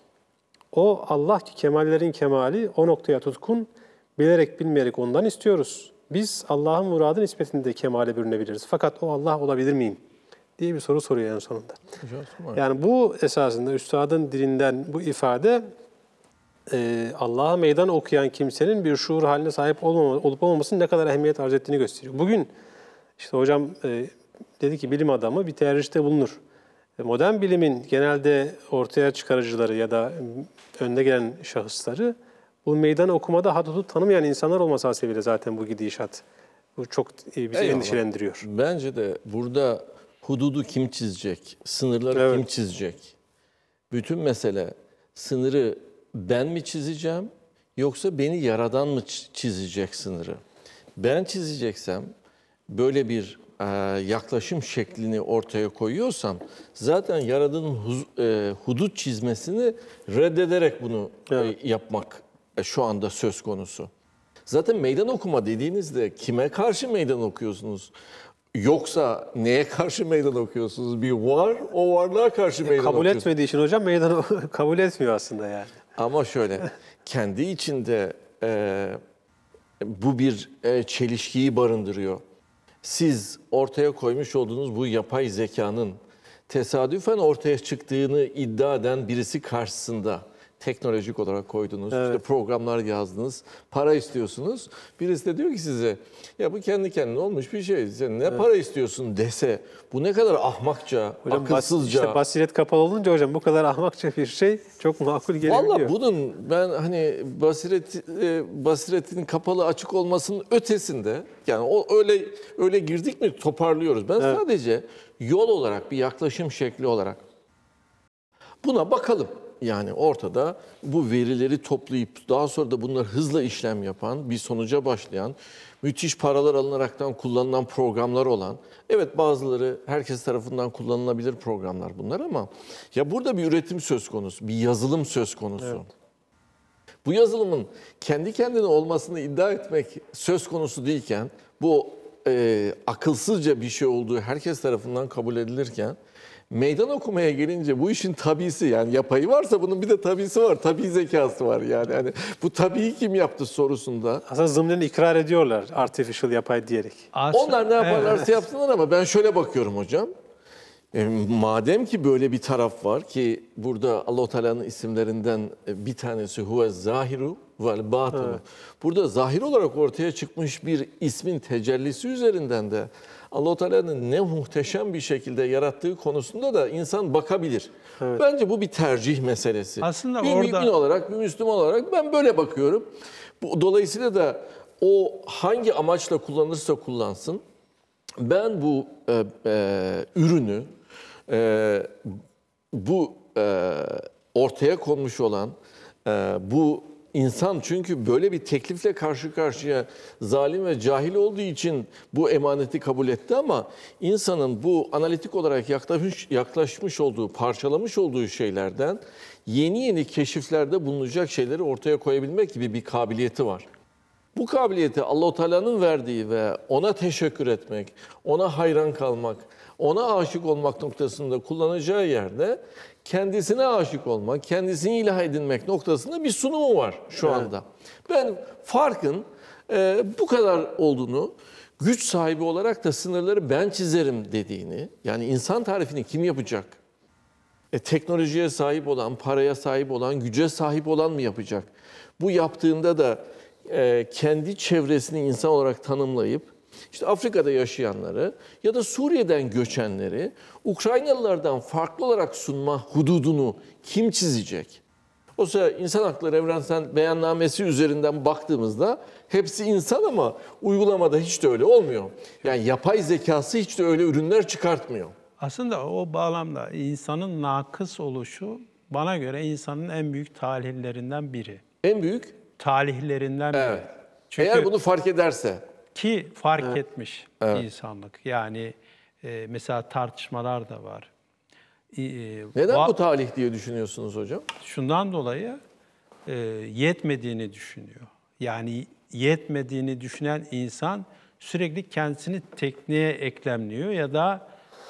O Allah ki kemallerin kemali, o noktaya tutkun, bilerek bilmeyerek ondan istiyoruz. Biz Allah'ın muradın nispetinde kemale bürünebiliriz. Fakat o Allah olabilir miyim? diye bir soru soruyor en sonunda. Yani bu esasında üstadın dilinden bu ifade e, Allah'a meydan okuyan kimsenin bir şuur haline sahip olmama, olup olmamasının ne kadar ehemmiyet arz ettiğini gösteriyor. Bugün işte hocam e, dedi ki bilim adamı bir tercihte bulunur. E, Modern bilimin genelde ortaya çıkarıcıları ya da önde gelen şahısları bu meydan okumada hadudu tanımayan insanlar olması hasebiyle zaten bu gidişat. Bu çok e, bizi Eyvallah. endişelendiriyor. Bence de burada hududu kim çizecek, sınırları Evet. kim çizecek? Bütün mesele sınırı ben mi çizeceğim yoksa beni yaradan mı çizecek sınırı? Ben çizeceksem böyle bir yaklaşım şeklini ortaya koyuyorsam zaten yaradanın e, hudut çizmesini reddederek bunu e, Evet. yapmak e, şu anda söz konusu. Zaten meydan okuma dediğinizde kime karşı meydan okuyorsunuz? Yoksa neye karşı meydan okuyorsunuz? Bir var, o varlığa karşı meydan Kabul okuyorsunuz. etmediği için hocam meydanı kabul etmiyor aslında yani. Ama şöyle, kendi içinde e, bu bir e, çelişkiyi barındırıyor. Siz ortaya koymuş olduğunuz bu yapay zekanın tesadüfen ortaya çıktığını iddia eden birisi karşısında teknolojik olarak koydunuz, işte programlar yazdınız, para istiyorsunuz. Birisi de diyor ki size ya bu kendi kendine olmuş bir şey. Sen ne para istiyorsun dese bu ne kadar ahmakça, Hocam akılsızca. işte basiret kapalı olunca hocam bu kadar ahmakça bir şey çok makul gelebiliyor. Valla bunun ben hani basiret e, basiretin kapalı açık olmasının ötesinde yani o öyle öyle girdik mi toparlıyoruz. Ben sadece yol olarak bir yaklaşım şekli olarak buna bakalım. Yani ortada bu verileri toplayıp daha sonra da bunlar hızla işlem yapan, bir sonuca başlayan, müthiş paralar alınaraktan kullanılan programlar olan, evet bazıları herkes tarafından kullanılabilir programlar bunlar ama ya burada bir üretim söz konusu, bir yazılım söz konusu. Bu yazılımın kendi kendine olmasını iddia etmek söz konusu değilken, bu e, akılsızca bir şey olduğu herkes tarafından kabul edilirken, meydan okumaya gelince bu işin tabisi yani yapayı varsa bunun bir de tabisi var, tabi zekası var yani. yani bu tabii kim yaptı sorusunda. Aslında zımnen ikrar ediyorlar artificial yapay diyerek. As- Onlar ne Evet. yaparlarsa yapsınlar ama ben şöyle bakıyorum hocam. E, madem ki böyle bir taraf var ki burada Allah-u Teala'nın isimlerinden e, bir tanesi huve zahiru vel batinu. Burada zahir olarak ortaya çıkmış bir ismin tecellisi üzerinden de Allah-u Teala'nın ne muhteşem bir şekilde yarattığı konusunda da insan bakabilir. Bence bu bir tercih meselesi. Aslında bir orada- mümin olarak, bir Müslüman olarak ben böyle bakıyorum. Dolayısıyla da o hangi amaçla kullanırsa kullansın, ben bu e, e, ürünü, e, bu e, ortaya konmuş olan e, bu insan çünkü böyle bir teklifle karşı karşıya zalim ve cahil olduğu için bu emaneti kabul etti ama insanın bu analitik olarak yaklaşmış, yaklaşmış olduğu, parçalamış olduğu şeylerden yeni yeni keşiflerde bulunacak şeyleri ortaya koyabilmek gibi bir kabiliyeti var. Bu kabiliyeti Allahu Teala'nın verdiği ve ona teşekkür etmek, ona hayran kalmak, ona aşık olmak noktasında kullanacağı yerde kendisine aşık olmak, kendisini ilah edinmek noktasında bir sunumu var şu anda. Ben farkın e, bu kadar olduğunu, güç sahibi olarak da sınırları ben çizerim dediğini, yani insan tarifini kim yapacak? E, teknolojiye sahip olan, paraya sahip olan, güce sahip olan mı yapacak? Bu yaptığında da kendi çevresini insan olarak tanımlayıp, işte Afrika'da yaşayanları ya da Suriye'den göçenleri Ukraynalılardan farklı olarak sunma hududunu kim çizecek? O sırada İnsan Hakları Evrensel Beyannamesi üzerinden baktığımızda hepsi insan ama uygulamada hiç de öyle olmuyor. Yani yapay zekası hiç de öyle ürünler çıkartmıyor. Aslında o bağlamda insanın nakıs oluşu bana göre insanın en büyük talihlerinden biri. En büyük Talihlerinden biri. Evet. Çünkü Eğer bunu fark ederse, ki fark etmiş insanlık. Yani e, mesela tartışmalar da var. E, neden va- bu talih diye düşünüyorsunuz hocam? Şundan dolayı e, yetmediğini düşünüyor. Yani yetmediğini düşünen insan sürekli kendisini tekniğe eklemliyor ya da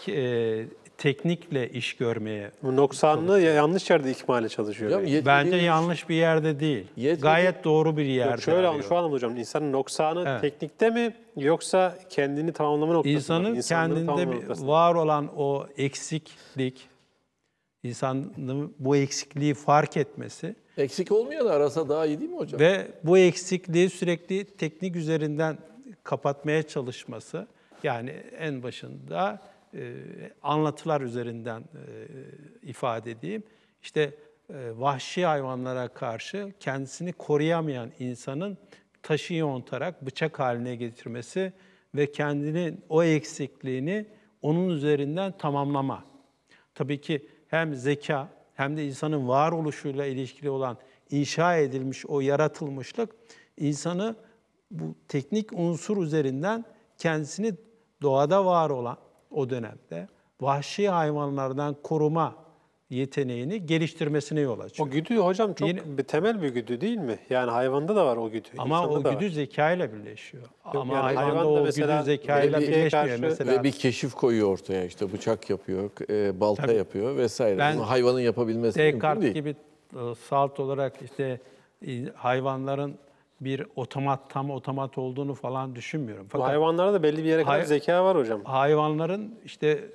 e, teknikle iş görmeye. Bu noksanını yanlış yerde ikmale çalışıyor. Hocam belki. yetmediğini- Bence yanlış bir yerde değil. Yetmedi- Gayet doğru bir yerde. Yok, şöyle arıyor. şu anlamda hocam insanın noksanı Evet. teknikte mi yoksa kendini tamamlama noktasında mı? İnsanın kendinde tamamlama bir noktasında. var olan o eksiklik, insanın bu eksikliği fark etmesi Eksik olmayan arasa daha iyi değil mi hocam? ve bu eksikliği sürekli teknik üzerinden kapatmaya çalışması. Yani en başında anlatılar üzerinden e, ifade edeyim. İşte e, vahşi hayvanlara karşı kendisini koruyamayan insanın taşı yontarak bıçak haline getirmesi ve kendinin o eksikliğini onun üzerinden tamamlama. Tabii ki hem zeka hem de insanın varoluşuyla ilişkili olan inşa edilmiş o yaratılmışlık insanı bu teknik unsur üzerinden kendisini doğada var olan o dönemde vahşi hayvanlardan koruma yeteneğini geliştirmesine yol açıyor. O güdü hocam çok Yeni- bir temel bir güdü değil mi? Yani hayvanda da var o güdü. Ama o güdü var. zekayla birleşiyor. Ama yani hayvanda hayvan da o mesela güdü zekayla birleşmiyor. karşı- Mesela Ve bir keşif koyuyor ortaya işte bıçak yapıyor, e, balta Tabii. yapıyor vesaire. Ben- Bunu hayvanın yapabilmesi mümkün Descartes değil. gibi e, salt olarak işte e, hayvanların bir otomat tam otomat olduğunu falan düşünmüyorum. Bu Fakat hayvanlarda da belli bir yere kadar Hay- zeka var hocam. hayvanların işte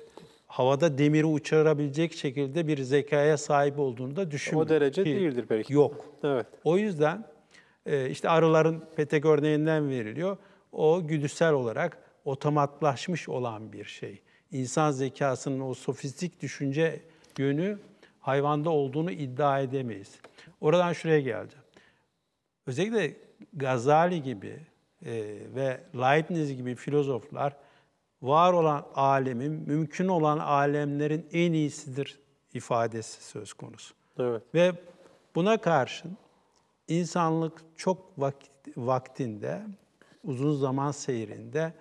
havada demiri uçurabilecek şekilde bir zekaya sahip olduğunu da düşünmüyorum. O derece Ki değildir belki. Yok. Evet. O yüzden e, işte arıların petek örneğinden veriliyor. O güdüsel olarak otomatlaşmış olan bir şey. İnsan zekasının o sofistik düşünce yönü hayvanda olduğunu iddia edemeyiz. Oradan şuraya geleceğim. Özellikle Gazali gibi e, ve Leibniz gibi filozoflar var olan alemin, mümkün olan alemlerin en iyisidir ifadesi söz konusu. Evet. Ve buna karşın insanlık çok vakit, vaktinde, uzun zaman seyrinde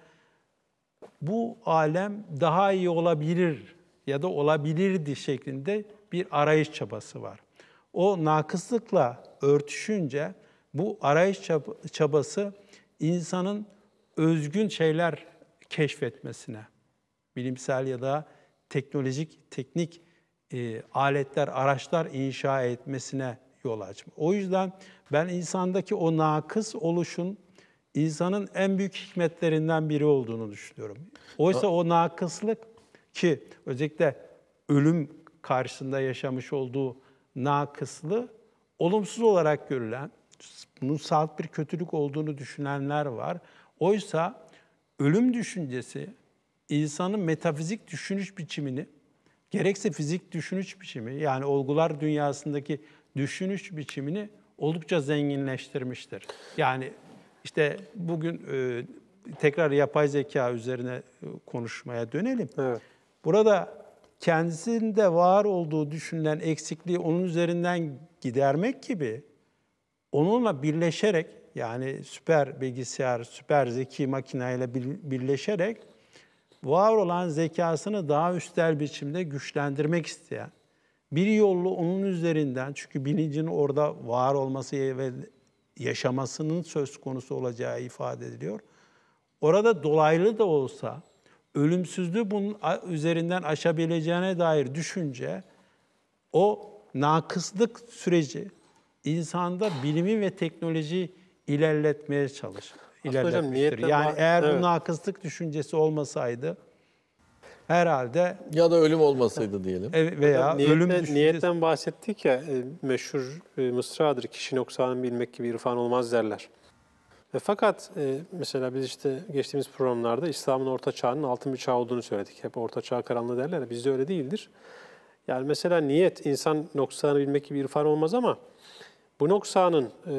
bu alem daha iyi olabilir ya da olabilirdi şeklinde bir arayış çabası var. O nakıslıkla örtüşünce bu arayış çab- çabası insanın özgün şeyler keşfetmesine, bilimsel ya da teknolojik, teknik e, aletler, araçlar inşa etmesine yol açmış. O yüzden ben insandaki o nakıs oluşun insanın en büyük hikmetlerinden biri olduğunu düşünüyorum. Oysa o nakıslık ki özellikle ölüm karşısında yaşamış olduğu nakıslığı olumsuz olarak görülen, bunun salt bir kötülük olduğunu düşünenler var. Oysa ölüm düşüncesi insanın metafizik düşünüş biçimini gerekse fizik düşünüş biçimi yani olgular dünyasındaki düşünüş biçimini oldukça zenginleştirmiştir. Yani işte bugün e, tekrar yapay zeka üzerine e, konuşmaya dönelim. Evet. Burada kendisinde var olduğu düşünülen eksikliği onun üzerinden gidermek gibi onunla birleşerek yani süper bilgisayar, süper zeki makineyle bir- birleşerek var olan zekasını daha üstel biçimde güçlendirmek isteyen, bir yollu onun üzerinden çünkü bilincin orada var olması ve yaşamasının söz konusu olacağı ifade ediliyor. Orada dolaylı da olsa ölümsüzlüğü bunun üzerinden aşabileceğine dair düşünce o nakıslık süreci insanda bilimi ve teknolojiyi ilerletmeye çalışır. Hocam ilerletmiştir. niyetten Yani bah- eğer evet. bu nakıslık düşüncesi olmasaydı herhalde Ya da ölüm olmasaydı diyelim. e- veya Niyetten, ölüm düşüncesi niyetten bahsettik ya, e, meşhur e, mısradır. Kişi noksanını bilmek gibi irfan olmaz derler. Ve fakat e, mesela biz işte geçtiğimiz programlarda İslam'ın orta çağının altın bir çağ olduğunu söyledik. Hep orta çağ karanlığı derler ya, bizde öyle değildir. Yani mesela niyet, insan noksanı bilmek gibi irfan olmaz ama bu noksanın e,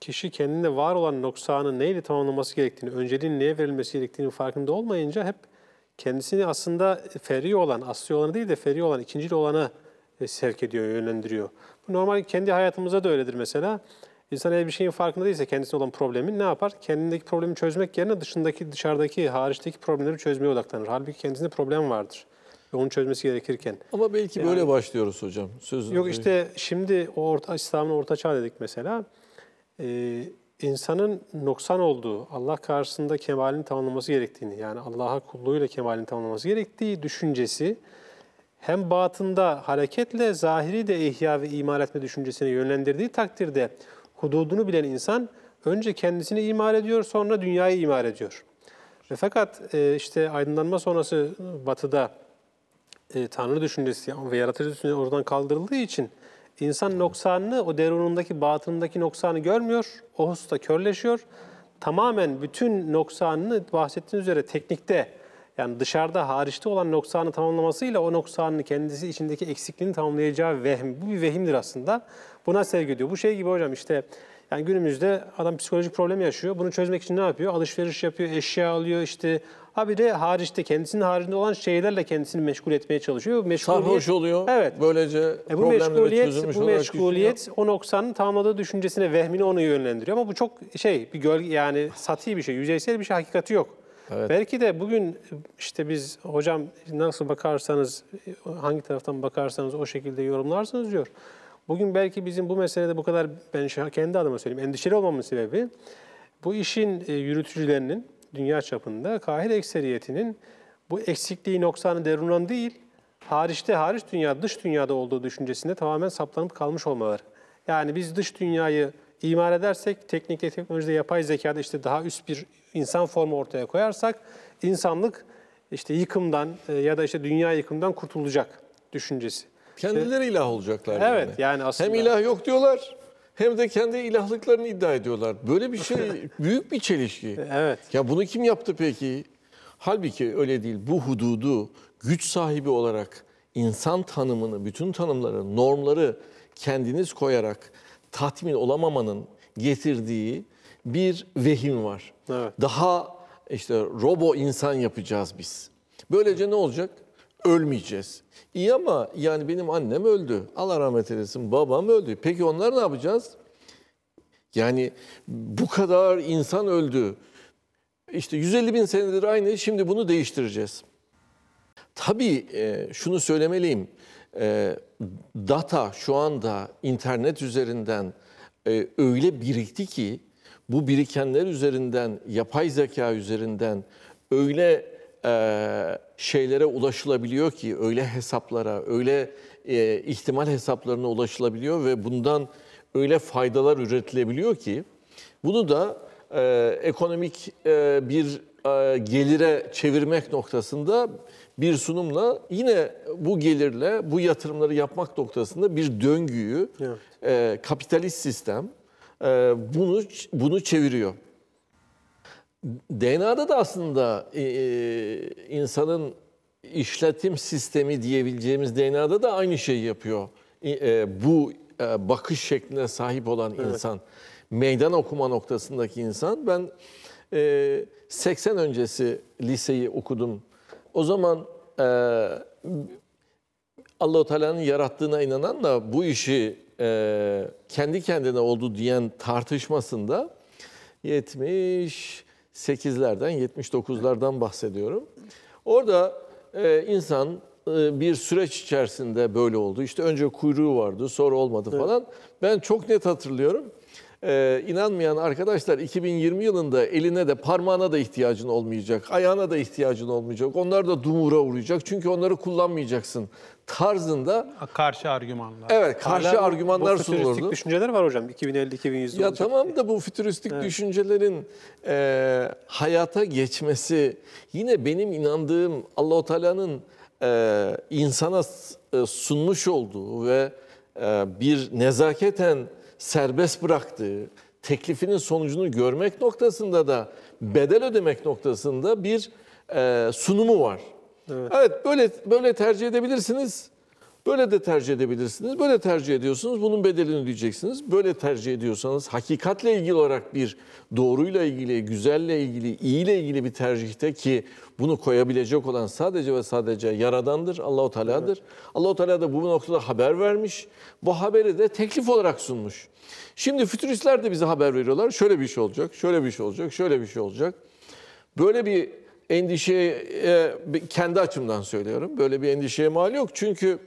kişi kendinde var olan noksanın neyle tamamlaması gerektiğini, önceliğin neye verilmesi gerektiğini farkında olmayınca hep kendisini aslında feri olan, asli olanı değil de feri olan, ikincil olana e, sevk ediyor, yönlendiriyor. Bu normal kendi hayatımızda da öyledir mesela. İnsan eğer bir şeyin farkında değilse kendisine olan problemin ne yapar? Kendindeki problemi çözmek yerine dışındaki, dışarıdaki, hariçteki problemleri çözmeye odaklanır. Halbuki kendisinde problem vardır. Ve onu çözmesi gerekirken. Ama belki Yani- böyle başlıyoruz hocam. Sözünüzü. Yok işte şimdi o orta, İslam'ın orta çağ dedik mesela. Ee, insanın noksan olduğu, Allah karşısında kemalini tamamlaması gerektiğini, yani Allah'a kulluğuyla kemalini tamamlaması gerektiği düşüncesi hem batında hareketle zahiri de ihya ve imal etme düşüncesine yönlendirdiği takdirde hududunu bilen insan önce kendisini imal ediyor, sonra dünyayı imal ediyor. Ve fakat e, işte aydınlanma sonrası batıda e, Tanrı düşüncesi ve yaratıcı düşüncesi oradan kaldırıldığı için insan noksanını, o derunundaki, batınındaki noksanı görmüyor. O hususta körleşiyor. Tamamen bütün noksanını bahsettiğiniz üzere teknikte yani dışarıda, hariçte olan noksanı tamamlamasıyla o noksanını kendisi içindeki eksikliğini tamamlayacağı vehm. Bu bir vehimdir aslında. Buna sevgi ediyor. Bu şey gibi hocam işte yani günümüzde adam psikolojik problem yaşıyor. Bunu çözmek için ne yapıyor? Alışveriş yapıyor, eşya alıyor işte. Ha bir de hariçte kendisinin haricinde olan şeylerle kendisini meşgul etmeye çalışıyor. Bu Meşguliyet- Sarhoş oluyor. Evet. Böylece E bu meşguliyet, çözülmüş bu meşguliyet o noksanın tamamladığı düşüncesine, vehmine onu yönlendiriyor. Ama bu çok şey, bir gölge yani sati bir şey, yüzeysel bir şey, hakikati yok. Evet. Belki de bugün işte biz hocam nasıl bakarsanız, hangi taraftan bakarsanız o şekilde yorumlarsınız diyor. Bugün belki bizim bu meselede bu kadar, ben kendi adıma söyleyeyim, endişeli olmamın sebebi bu işin e, yürütücülerinin dünya çapında kahir ekseriyetinin bu eksikliği noksanı derundan değil, hariçte hariç dünya, dış dünyada olduğu düşüncesinde tamamen saplanıp kalmış olmaları. Yani biz dış dünyayı imal edersek, teknikte, teknolojide, yapay zekada işte daha üst bir insan formu ortaya koyarsak, insanlık işte yıkımdan e, ya da işte dünya yıkımdan kurtulacak düşüncesi. Kendileri ilah olacaklar. Evet, yani aslında- Hem ilah yok diyorlar hem de kendi ilahlıklarını iddia ediyorlar. Böyle bir şey büyük bir çelişki. Evet. Ya bunu kim yaptı peki? Halbuki öyle değil. Bu hududu güç sahibi olarak insan tanımını, bütün tanımları, normları kendiniz koyarak tatmin olamamanın getirdiği bir vehim var. Evet. Daha işte robo insan yapacağız biz. Böylece ne olacak? Ölmeyeceğiz. İyi ama yani benim annem öldü. Allah rahmet eylesin. Babam öldü. Peki onlar ne yapacağız? Yani bu kadar insan öldü. İşte 150 bin senedir aynı, şimdi bunu değiştireceğiz. Tabii e, şunu söylemeliyim. E, data şu anda internet üzerinden e, öyle birikti ki bu birikenler üzerinden, yapay zeka üzerinden öyle şeylere ulaşılabiliyor ki, öyle hesaplara, öyle e, ihtimal hesaplarına ulaşılabiliyor ve bundan öyle faydalar üretilebiliyor ki bunu da e, ekonomik e, bir e, gelire çevirmek noktasında bir sunumla yine bu gelirle bu yatırımları yapmak noktasında bir döngüyü Evet. e, kapitalist sistem e, bunu bunu çeviriyor. DNA'da da aslında e, e, insanın işletim sistemi diyebileceğimiz DNA'da da aynı şeyi yapıyor. E, e, bu e, bakış şekline sahip olan insan, meydan okuma noktasındaki insan. Ben e, 80 öncesi liseyi okudum. O zaman e, Allahu Teala'nın yarattığına inanan da bu işi e, kendi kendine oldu diyen tartışmasında 78'lerden 79'lardan bahsediyorum. Orada e, insan e, bir süreç içerisinde böyle oldu. İşte önce kuyruğu vardı, sonra olmadı falan. Ben çok net hatırlıyorum. Ee, inanmayan arkadaşlar 2020 yılında eline de parmağına da ihtiyacın olmayacak, ayağına da ihtiyacın olmayacak. Onlar da dumura uğrayacak çünkü onları kullanmayacaksın tarzında Karşı argümanlar. evet karşı Hala argümanlar bu fütüristik sunulurdu. düşünceler var hocam. 2050-2100 Ya olacak. tamam da bu fütüristik düşüncelerin e, hayata geçmesi yine benim inandığım Allahu Teala'nın e, insana s- e, sunmuş olduğu ve e, bir nezaketen serbest bıraktığı teklifinin sonucunu görmek noktasında da bedel ödemek noktasında bir e, sunumu var. Evet. böyle böyle tercih edebilirsiniz. Böyle de tercih edebilirsiniz. Böyle tercih ediyorsunuz. Bunun bedelini ödeyeceksiniz. Böyle tercih ediyorsanız hakikatle ilgili olarak bir doğruyla ilgili, güzelle ilgili, iyiyle ilgili bir tercihte ki bunu koyabilecek olan sadece ve sadece Yaradan'dır, Allahu Teala'dır. Allahu Teala da bu noktada haber vermiş. Bu haberi de teklif olarak sunmuş. Şimdi fütüristler de bize haber veriyorlar. Şöyle bir şey olacak, şöyle bir şey olacak, şöyle bir şey olacak. Böyle bir endişeye kendi açımdan söylüyorum. Böyle bir endişeye mal yok. Çünkü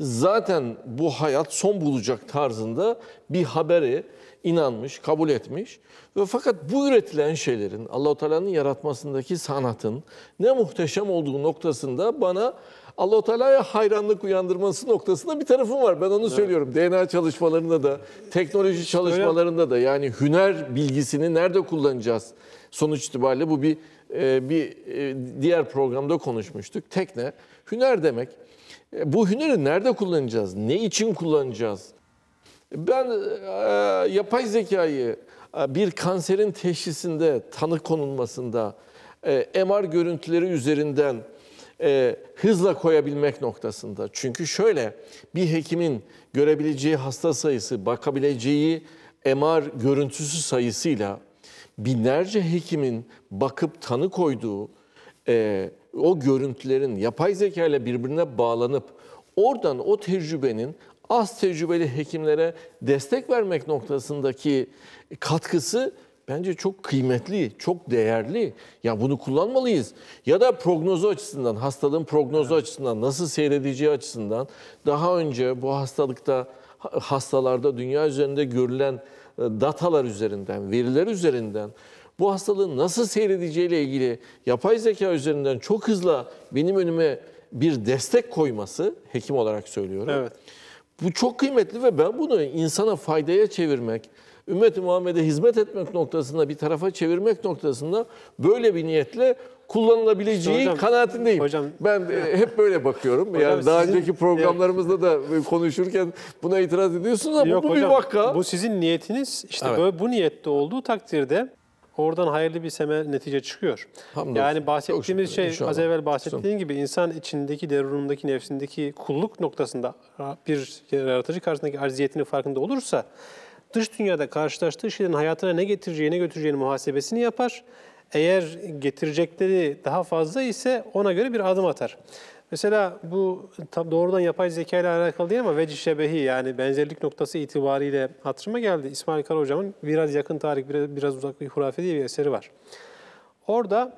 zaten bu hayat son bulacak tarzında bir haberi inanmış, kabul etmiş. Ve fakat bu üretilen şeylerin Allahu Teala'nın yaratmasındaki sanatın ne muhteşem olduğu noktasında bana Allahu Teala'ya hayranlık uyandırması noktasında bir tarafım var. Ben onu söylüyorum. DNA çalışmalarında da, teknoloji çalışmalarında da yani hüner bilgisini nerede kullanacağız? Sonuç itibariyle bu bir bir e, diğer programda konuşmuştuk. Tekne, hüner demek. E, Bu hüneri nerede kullanacağız? Ne için kullanacağız? Ben e, yapay zekayı e, bir kanserin teşhisinde, tanı konulmasında, e, MR görüntüleri üzerinden e, hızla koyabilmek noktasında. Çünkü şöyle bir hekimin görebileceği hasta sayısı, bakabileceği MR görüntüsü sayısıyla binlerce hekimin bakıp tanı koyduğu e, o görüntülerin yapay zeka ile birbirine bağlanıp oradan o tecrübenin az tecrübeli hekimlere destek vermek noktasındaki katkısı bence çok kıymetli, çok değerli. Ya bunu kullanmalıyız. Ya da prognozu açısından, hastalığın prognozu açısından, nasıl seyredeceği açısından daha önce bu hastalıkta hastalarda dünya üzerinde görülen datalar üzerinden, veriler üzerinden bu hastalığın nasıl seyredeceğiyle ilgili yapay zeka üzerinden çok hızlı benim önüme bir destek koyması, hekim olarak söylüyorum. Evet. Bu çok kıymetli ve ben bunu insana faydaya çevirmek, ümmet-i Muhammed'e hizmet etmek noktasında bir tarafa çevirmek noktasında böyle bir niyetle kullanılabileceği İşte hocam- kanaatindeyim. hocam- ben e, hep böyle bakıyorum. Hocam yani daha sizin- önceki programlarımızda da e, konuşurken buna itiraz ediyorsunuz ama bu hocam, bir vaka. Bu sizin niyetiniz. İşte Evet. böyle bu niyette olduğu takdirde oradan hayırlı bir semer netice çıkıyor. Hamdolsun. Yani bahsettiğimiz şükür, şey inşallah. az evvel bahsettiğim gibi insan içindeki, derunundaki, nefsindeki kulluk noktasında bir yaratıcı karşısındaki acziyetinin farkında olursa dış dünyada karşılaştığı şeylerin hayatına ne getireceği, ne götüreceğini muhasebesini yapar. Eğer getirecekleri daha fazla ise ona göre bir adım atar. Mesela bu tam doğrudan yapay zeka ile alakalı değil ama vecih şebehi yani benzerlik noktası itibariyle hatırıma geldi. İsmail Kara hocamın biraz yakın tarih, biraz, biraz uzak bir hurafe diye bir eseri var. Orada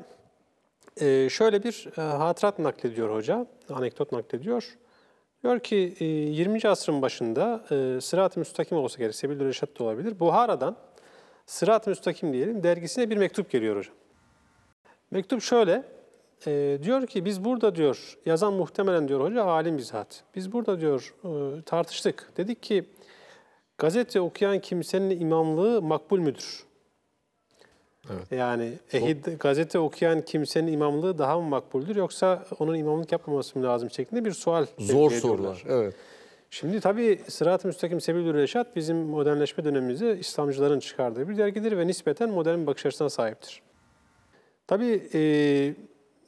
e, şöyle bir e, hatırat naklediyor hoca, anekdot naklediyor. Diyor ki e, 20. asrın başında e, Sırat-ı Müstakim olsa gerek, Sebil-i Reşat da olabilir. Buhara'dan Sırat-ı Müstakim diyelim dergisine bir mektup geliyor hocam. Mektup şöyle, e, diyor ki biz burada diyor, yazan muhtemelen diyor hoca alim bir zat. Biz burada diyor e, tartıştık. Dedik ki gazete okuyan kimsenin imamlığı makbul müdür? Yani ehid gazete okuyan kimsenin imamlığı daha mı makbuldür yoksa onun imamlık yapmaması mı lazım şeklinde bir sual Zor sorular. Evet. Şimdi tabii Sırat-ı Müstakim Sebil-ül Reşat bizim modernleşme dönemimizde İslamcıların çıkardığı bir dergidir ve nispeten modern bir bakış açısına sahiptir. Tabii e,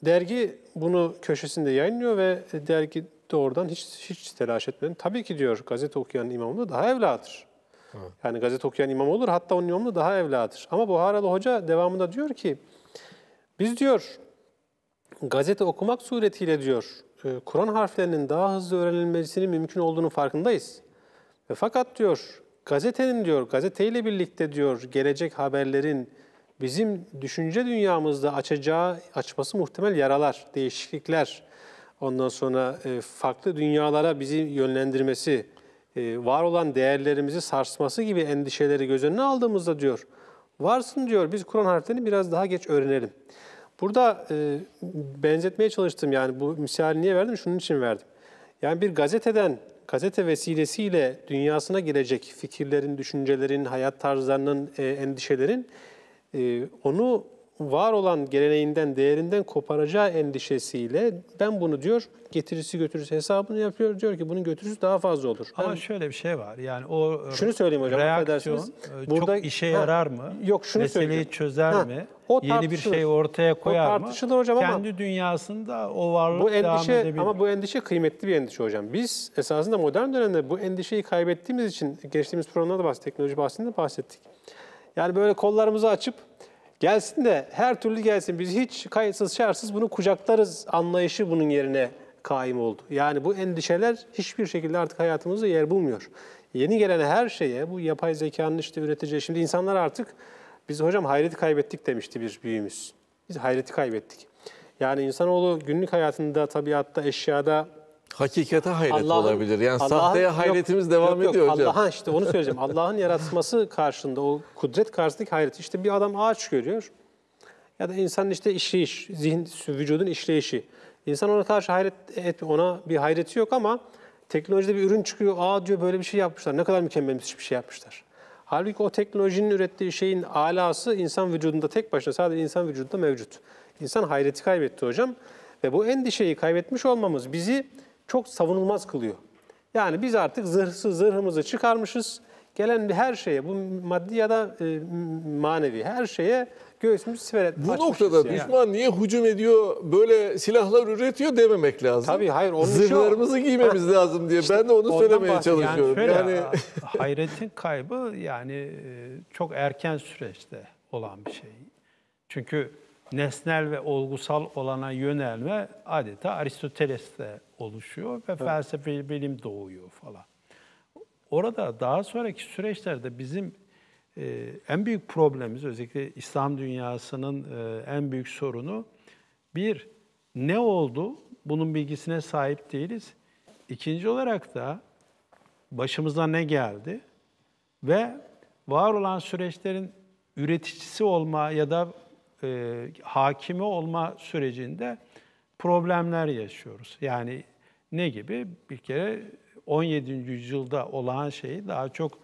dergi bunu köşesinde yayınlıyor ve dergi doğrudan hiç hiç telaş etmeden tabii ki diyor gazete okuyan imamlığı daha evladır. Yani gazete okuyan imam olur hatta onun imamlığı daha evladır. Ama Buharalı Hoca devamında diyor ki biz diyor gazete okumak suretiyle diyor e, Kur'an harflerinin daha hızlı öğrenilmesinin mümkün olduğunu farkındayız. Ve fakat diyor gazetenin diyor gazeteyle birlikte diyor gelecek haberlerin bizim düşünce dünyamızda açacağı açması muhtemel yaralar, değişiklikler, ondan sonra e, farklı dünyalara bizi yönlendirmesi, e, var olan değerlerimizi sarsması gibi endişeleri göz önüne aldığımızda diyor varsın diyor biz Kur'an harflerini biraz daha geç öğrenelim. Burada e, benzetmeye çalıştım yani bu misali niye verdim? Şunun için verdim. Yani bir gazeteden, gazete vesilesiyle dünyasına girecek fikirlerin, düşüncelerin, hayat tarzlarının, endişelerin e, onu var olan geleneğinden, değerinden koparacağı endişesiyle ben bunu diyor getirisi götürüsü hesabını yapıyor. Diyor ki bunun götürüsü daha fazla olur. Ama Ben şöyle bir şey var. Yani o şunu söyleyeyim hocam reaksiyon e, çok işe Ha, yarar mı? Yok şunu Meseleyi söyleyeyim. çözer Ha, mi? o Yeni bir şey ortaya koyar mı? tartışılır hocam ama- Kendi dünyasında o varlık Bu devam endişe edebilir. ama bu endişe kıymetli bir endişe hocam. Biz esasında modern dönemde bu endişeyi kaybettiğimiz için geçtiğimiz programda da bahsettik, teknoloji bahsinde bahsettik. Yani böyle kollarımızı açıp gelsin de her türlü gelsin biz hiç kayıtsız şartsız bunu kucaklarız anlayışı bunun yerine kaim oldu. Yani bu endişeler hiçbir şekilde artık hayatımızda yer bulmuyor. Yeni gelen her şeye bu yapay zekanın işte üreteceği şimdi insanlar artık biz hocam hayreti kaybettik demişti bir büyüğümüz. Biz hayreti kaybettik. Yani insanoğlu günlük hayatında, tabiatta, eşyada Hakikate hayret Allah'ın- olabilir. Yani Allah'ın- sahteye yok, hayretimiz devam yok, yok. ediyor hocam. Allah'ın işte onu söyleyeceğim. Allah'ın yaratması karşında o kudret karşısındaki hayret. İşte bir adam ağaç görüyor. Ya da insanın işte işleyiş, zihin, vücudun işleyişi. İnsan ona karşı hayret et, ona bir hayreti yok ama teknolojide bir ürün çıkıyor. Aa diyor böyle bir şey yapmışlar. Ne kadar mükemmel bir şey yapmışlar. Halbuki o teknolojinin ürettiği şeyin alası insan vücudunda tek başına sadece insan vücudunda mevcut. İnsan hayreti kaybetti hocam. Ve bu endişeyi kaybetmiş olmamız bizi çok savunulmaz kılıyor. Yani biz artık zırhsız zırhımızı çıkarmışız. Gelen her şeye, bu maddi ya da e, manevi her şeye göğsümüzü siper et- Bu noktada yani. düşman niye hücum ediyor, böyle silahlar üretiyor dememek lazım. Tabii, hayır, onun. Zırhlarımızı giymemiz lazım diye. ben de onu söylemeye. Yani çalışıyorum. şöyle Yani, hayretin kaybı yani e, çok erken süreçte olan bir şey. Çünkü nesnel ve olgusal olana yönelme adeta Aristoteles'te oluşuyor ve felsefe bilim doğuyor falan. Orada daha sonraki süreçlerde bizim e, en büyük problemimiz özellikle İslam dünyasının e, en büyük sorunu bir ne oldu? Bunun bilgisine sahip değiliz. İkinci olarak da başımıza ne geldi ve var olan süreçlerin üreticisi olma ya da e, hakimi olma sürecinde problemler yaşıyoruz. Yani ne gibi? Bir kere 17. yüzyılda olan şey daha çok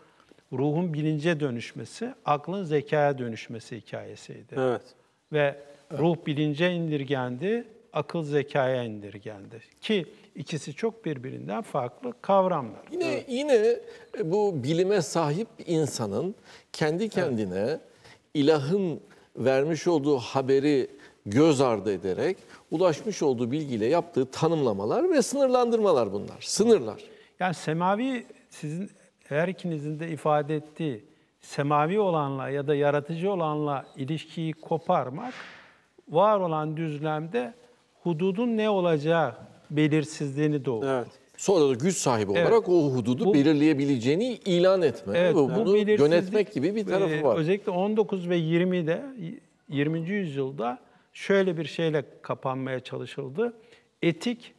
ruhun bilince dönüşmesi, aklın zekaya dönüşmesi hikayesiydi. Evet. Ve ruh bilince indirgendi, akıl zekaya indirgendi. Ki ikisi çok birbirinden farklı kavramlar. Yine yine bu bilime sahip insanın kendi kendine ilahın vermiş olduğu haberi göz ardı ederek ulaşmış olduğu bilgiyle yaptığı tanımlamalar ve sınırlandırmalar bunlar. Sınırlar. Yani semavi sizin her ikinizin de ifade ettiği semavi olanla ya da yaratıcı olanla ilişkiyi koparmak var olan düzlemde hududun ne olacağı belirsizliğini doğurur. Evet. Sonra da güç sahibi Evet. olarak o hududu Bu- belirleyebileceğini ilan etme. Evet, ve bunu yönetmek gibi bir tarafı e, var. Özellikle 19 ve 20'de 20. yüzyılda şöyle bir şeyle kapanmaya çalışıldı. Etik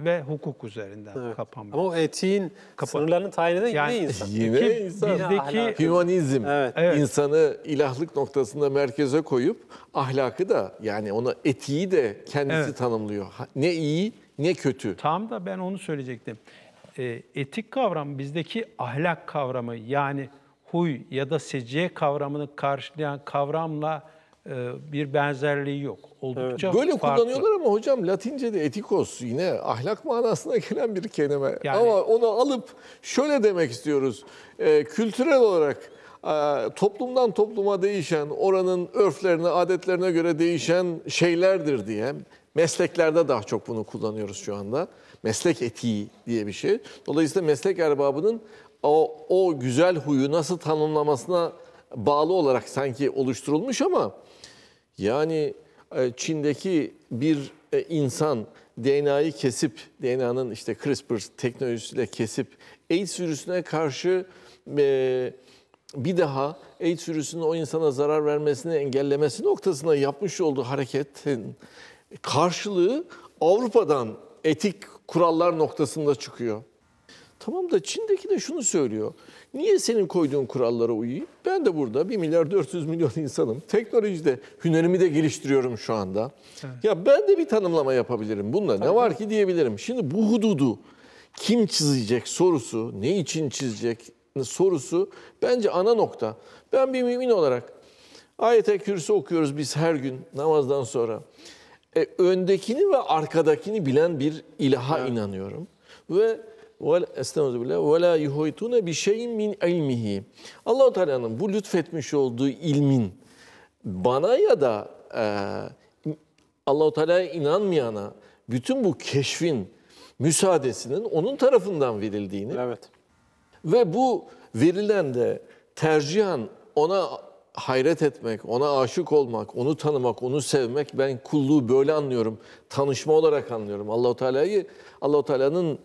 ve hukuk üzerinden Evet. kapanmaya. Ama o etiğin Kapa- sınırlarını tayin eden Yani- yine insan. Yine insan. bizdeki. Hümanizm Evet. Evet. insanı ilahlık noktasında merkeze koyup ahlakı da yani ona etiği de kendisi Evet. tanımlıyor. Ne iyi ne kötü. Tam da ben onu söyleyecektim. Ee, etik kavram bizdeki ahlak kavramı yani huy ya da seciye kavramını karşılayan kavramla e, bir benzerliği yok. Oldukça Böyle farklı. kullanıyorlar ama hocam Latince'de etikos yine ahlak manasına gelen bir kelime. Yani- ama onu alıp şöyle demek istiyoruz. Ee, kültürel olarak e, toplumdan topluma değişen, oranın örflerine, adetlerine göre değişen şeylerdir diye mesleklerde daha çok bunu kullanıyoruz şu anda. Meslek etiği diye bir şey. Dolayısıyla meslek erbabının o, o güzel huyu nasıl tanımlamasına bağlı olarak sanki oluşturulmuş ama yani e, Çin'deki bir e, insan DNA'yı kesip, DNA'nın işte CRISPR teknolojisiyle kesip AIDS virüsüne karşı e, bir daha AIDS virüsünün o insana zarar vermesini engellemesi noktasında yapmış olduğu hareketin karşılığı Avrupa'dan etik kurallar noktasında çıkıyor. Tamam da Çin'deki de şunu söylüyor. Niye senin koyduğun kurallara uyuyayım? Ben de burada 1 milyar 400 milyon insanım. Teknolojide hünerimi de geliştiriyorum şu anda. Ya ben de bir tanımlama yapabilirim. Bunda ne var ki diyebilirim. Şimdi bu hududu kim çizecek sorusu, ne için çizecek sorusu bence ana nokta. Ben bir mümin olarak ayet-i kürsü okuyoruz biz her gün namazdan sonra. E, öndekini ve arkadakini bilen bir ilaha inanıyorum. Ve ve estağfirullah ve la yuhitune bi şeyin min ilmihi. Allahu Teala'nın bu lütfetmiş olduğu ilmin bana ya da e, Allahu Teala'ya inanmayana bütün bu keşfin müsaadesinin onun tarafından verildiğini Evet. ve bu verilen de tercihen ona hayret etmek, ona aşık olmak, onu tanımak, onu sevmek ben kulluğu böyle anlıyorum. Tanışma olarak anlıyorum. Allahu Teala'yı Allahu Teala'nın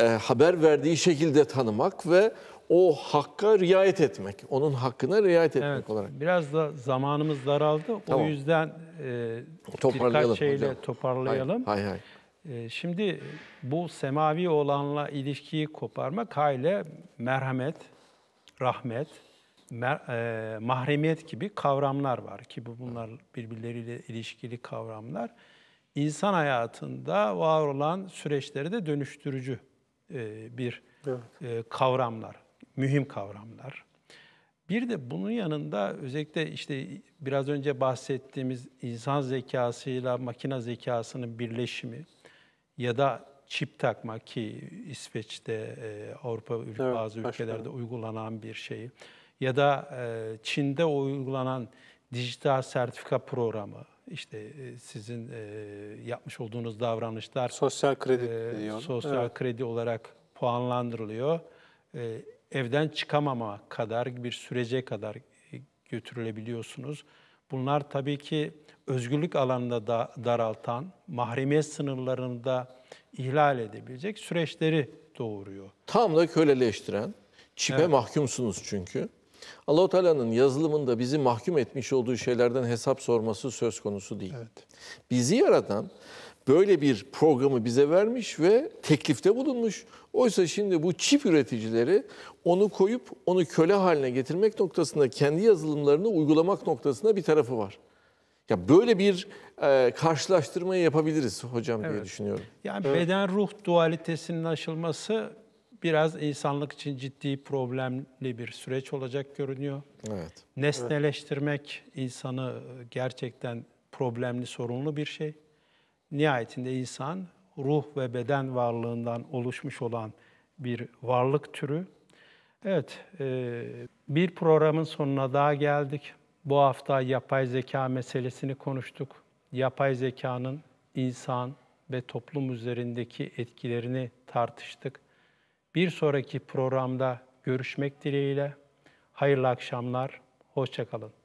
e, haber verdiği şekilde tanımak ve o hakka riayet etmek, onun hakkına riayet etmek Evet, olarak. biraz da zamanımız daraldı. Tamam. O yüzden e, Toparlayalım birkaç şeyle hocam. toparlayalım. Hay hay. E, şimdi bu semavi olanla ilişkiyi koparmak hayli merhamet, rahmet, mahremiyet gibi kavramlar var ki bu bunlar birbirleriyle ilişkili kavramlar. İnsan hayatında var olan süreçleri de dönüştürücü e, bir e, kavramlar, mühim kavramlar. Bir de bunun yanında özellikle işte biraz önce bahsettiğimiz insan zekasıyla makine zekasının birleşimi ya da çip takma ki İsveç'te, e, Avrupa Evet, bazı başka. ülkelerde uygulanan bir şey ya da e, Çin'de uygulanan dijital sertifika programı işte e, sizin e, yapmış olduğunuz davranışlar Sosyal kredi e, diyor. sosyal Evet. kredi olarak puanlandırılıyor. E, evden çıkamama kadar bir sürece kadar götürülebiliyorsunuz. Bunlar tabii ki özgürlük alanında da daraltan, mahremiyet sınırlarını da ihlal edebilecek süreçleri doğuruyor. Tam da köleleştiren, çipe mahkumsunuz çünkü. Allahu Teala'nın yazılımında bizi mahkum etmiş olduğu şeylerden hesap sorması söz konusu değil. Bizi yaratan böyle bir programı bize vermiş ve teklifte bulunmuş. Oysa şimdi bu çip üreticileri onu koyup onu köle haline getirmek noktasında kendi yazılımlarını uygulamak noktasında bir tarafı var. Ya böyle bir e, karşılaştırmayı yapabiliriz hocam diye düşünüyorum. Yani beden ruh dualitesinin aşılması biraz insanlık için ciddi problemli bir süreç olacak görünüyor. Evet. Nesneleştirmek insanı gerçekten problemli, sorunlu bir şey. Nihayetinde insan ruh ve beden varlığından oluşmuş olan bir varlık türü. Evet, e, bir programın sonuna daha geldik. Bu hafta yapay zeka meselesini konuştuk. Yapay zekanın insan ve toplum üzerindeki etkilerini tartıştık. Bir sonraki programda görüşmek dileğiyle. Hayırlı akşamlar, hoşçakalın.